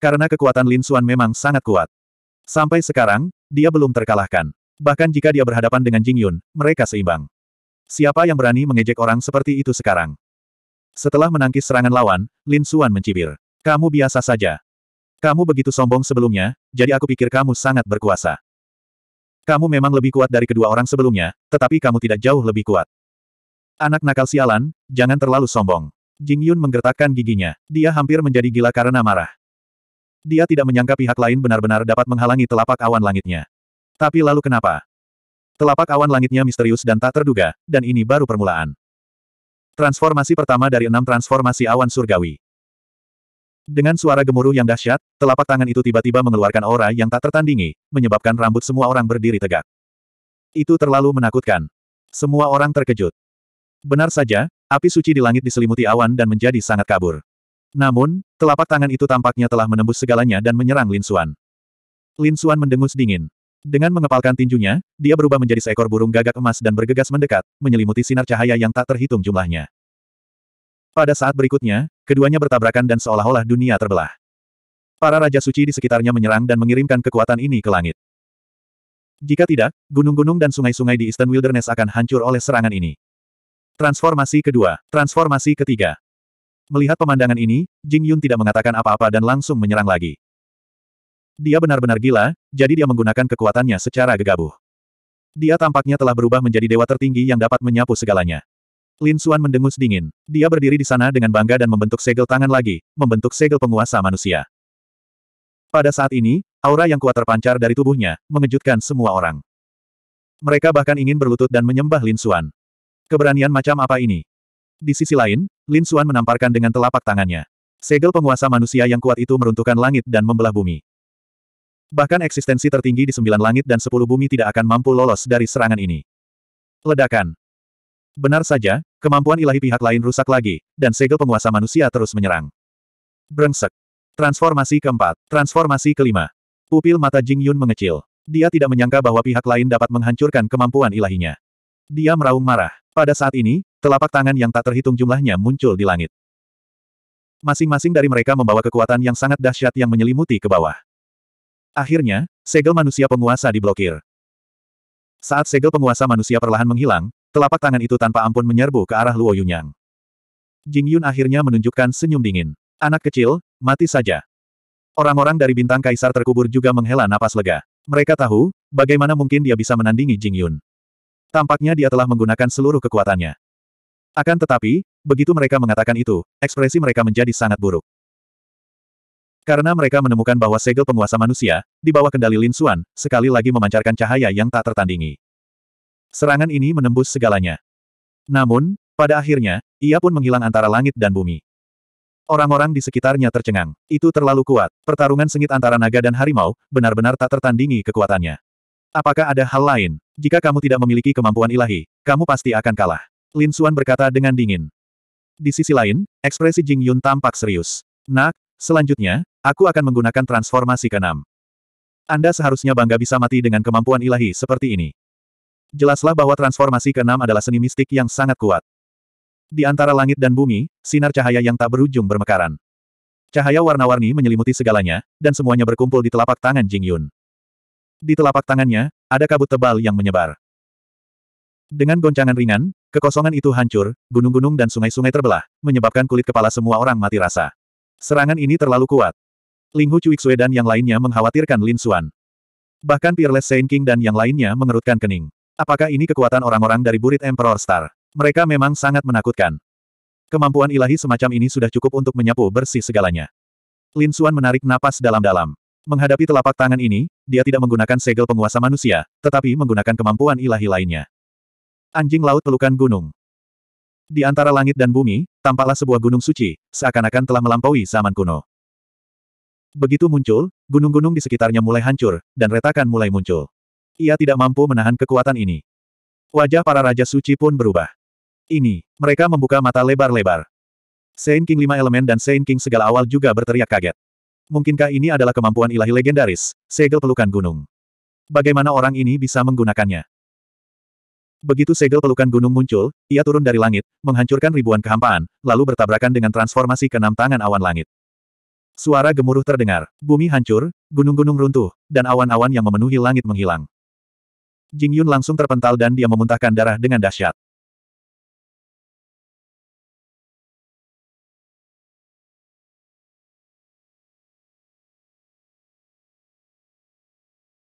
Karena kekuatan Lin Xuan memang sangat kuat. Sampai sekarang, dia belum terkalahkan. Bahkan jika dia berhadapan dengan Jing Yun, mereka seimbang. Siapa yang berani mengejek orang seperti itu sekarang? Setelah menangkis serangan lawan, Lin Xuan mencibir. Kamu biasa saja. Kamu begitu sombong sebelumnya, jadi aku pikir kamu sangat berkuasa. Kamu memang lebih kuat dari kedua orang sebelumnya, tetapi kamu tidak jauh lebih kuat. Anak nakal sialan, jangan terlalu sombong. Jing Yun menggertakkan giginya. Dia hampir menjadi gila karena marah. Dia tidak menyangka pihak lain benar-benar dapat menghalangi telapak awan langitnya. Tapi lalu kenapa? Telapak awan langitnya misterius dan tak terduga, dan ini baru permulaan. Transformasi pertama dari enam transformasi awan surgawi. Dengan suara gemuruh yang dahsyat, telapak tangan itu tiba-tiba mengeluarkan aura yang tak tertandingi, menyebabkan rambut semua orang berdiri tegak. Itu terlalu menakutkan. Semua orang terkejut. Benar saja, api suci di langit diselimuti awan dan menjadi sangat kabur. Namun, telapak tangan itu tampaknya telah menembus segalanya dan menyerang Lin Xuan. Lin Xuan mendengus dingin. Dengan mengepalkan tinjunya, dia berubah menjadi seekor burung gagak emas dan bergegas mendekat, menyelimuti sinar cahaya yang tak terhitung jumlahnya. Pada saat berikutnya, keduanya bertabrakan dan seolah-olah dunia terbelah. Para raja suci di sekitarnya menyerang dan mengirimkan kekuatan ini ke langit. Jika tidak, gunung-gunung dan sungai-sungai di Eastern Wilderness akan hancur oleh serangan ini. Transformasi kedua, transformasi ketiga. Melihat pemandangan ini, Jing Yun tidak mengatakan apa-apa dan langsung menyerang lagi. Dia benar-benar gila, jadi dia menggunakan kekuatannya secara gegabah. Dia tampaknya telah berubah menjadi dewa tertinggi yang dapat menyapu segalanya. Lin Xuan mendengus dingin. Dia berdiri di sana dengan bangga dan membentuk segel tangan lagi, membentuk segel penguasa manusia. Pada saat ini, aura yang kuat terpancar dari tubuhnya, mengejutkan semua orang. Mereka bahkan ingin berlutut dan menyembah Lin Xuan. Keberanian macam apa ini? Di sisi lain, Lin Xuan menamparkan dengan telapak tangannya. Segel penguasa manusia yang kuat itu meruntuhkan langit dan membelah bumi. Bahkan eksistensi tertinggi di sembilan langit dan sepuluh bumi tidak akan mampu lolos dari serangan ini. Ledakan. Benar saja, kemampuan ilahi pihak lain rusak lagi, dan segel penguasa manusia terus menyerang. Brengsek. Transformasi keempat. Transformasi kelima. Pupil mata Jing Yun mengecil. Dia tidak menyangka bahwa pihak lain dapat menghancurkan kemampuan ilahinya. Dia meraung marah. Pada saat ini, telapak tangan yang tak terhitung jumlahnya muncul di langit. Masing-masing dari mereka membawa kekuatan yang sangat dahsyat yang menyelimuti ke bawah. Akhirnya, segel manusia penguasa diblokir. Saat segel penguasa manusia perlahan menghilang, telapak tangan itu tanpa ampun menyerbu ke arah Luo Yunyang. Jing Yun akhirnya menunjukkan senyum dingin. Anak kecil, mati saja. Orang-orang dari bintang kaisar terkubur juga menghela napas lega. Mereka tahu, bagaimana mungkin dia bisa menandingi Jing Yun. Tampaknya dia telah menggunakan seluruh kekuatannya. Akan tetapi, begitu mereka mengatakan itu, ekspresi mereka menjadi sangat buruk. Karena mereka menemukan bahwa segel penguasa manusia, di bawah kendali Lin Xuan, sekali lagi memancarkan cahaya yang tak tertandingi. Serangan ini menembus segalanya. Namun, pada akhirnya, ia pun menghilang antara langit dan bumi. Orang-orang di sekitarnya tercengang. Itu terlalu kuat. Pertarungan sengit antara naga dan harimau, benar-benar tak tertandingi kekuatannya. Apakah ada hal lain? Jika kamu tidak memiliki kemampuan ilahi, kamu pasti akan kalah. Lin Xuan berkata dengan dingin. Di sisi lain, ekspresi Jing Yun tampak serius. Nak, selanjutnya, Aku akan menggunakan transformasi ke-6. Anda seharusnya bangga bisa mati dengan kemampuan ilahi seperti ini. Jelaslah bahwa transformasi ke-6 adalah seni mistik yang sangat kuat. Di antara langit dan bumi, sinar cahaya yang tak berujung bermekaran. Cahaya warna-warni menyelimuti segalanya, dan semuanya berkumpul di telapak tangan Jing Yun. Di telapak tangannya, ada kabut tebal yang menyebar. Dengan goncangan ringan, kekosongan itu hancur, gunung-gunung dan sungai-sungai terbelah, menyebabkan kulit kepala semua orang mati rasa. Serangan ini terlalu kuat. Ling Hu Cuixue dan yang lainnya mengkhawatirkan Lin Xuan. Bahkan Peerless Saint King dan yang lainnya mengerutkan kening. Apakah ini kekuatan orang-orang dari Burit Emperor Star? Mereka memang sangat menakutkan. Kemampuan ilahi semacam ini sudah cukup untuk menyapu bersih segalanya. Lin Xuan menarik napas dalam-dalam. Menghadapi telapak tangan ini, dia tidak menggunakan segel penguasa manusia, tetapi menggunakan kemampuan ilahi lainnya. Anjing laut pelukan gunung. Di antara langit dan bumi, tampaklah sebuah gunung suci, seakan-akan telah melampaui zaman kuno. Begitu muncul, gunung-gunung di sekitarnya mulai hancur, dan retakan mulai muncul. Ia tidak mampu menahan kekuatan ini. Wajah para Raja Suci pun berubah. Ini, mereka membuka mata lebar-lebar. Saint King lima elemen dan Saint King segala awal juga berteriak kaget. Mungkinkah ini adalah kemampuan ilahi legendaris, segel pelukan gunung? Bagaimana orang ini bisa menggunakannya? Begitu segel pelukan gunung muncul, ia turun dari langit, menghancurkan ribuan kehampaan, lalu bertabrakan dengan transformasi ke enam tangan awan langit. Suara gemuruh terdengar, bumi hancur, gunung-gunung runtuh, dan awan-awan yang memenuhi langit menghilang. Jing Yun langsung terpental dan dia memuntahkan darah dengan dahsyat.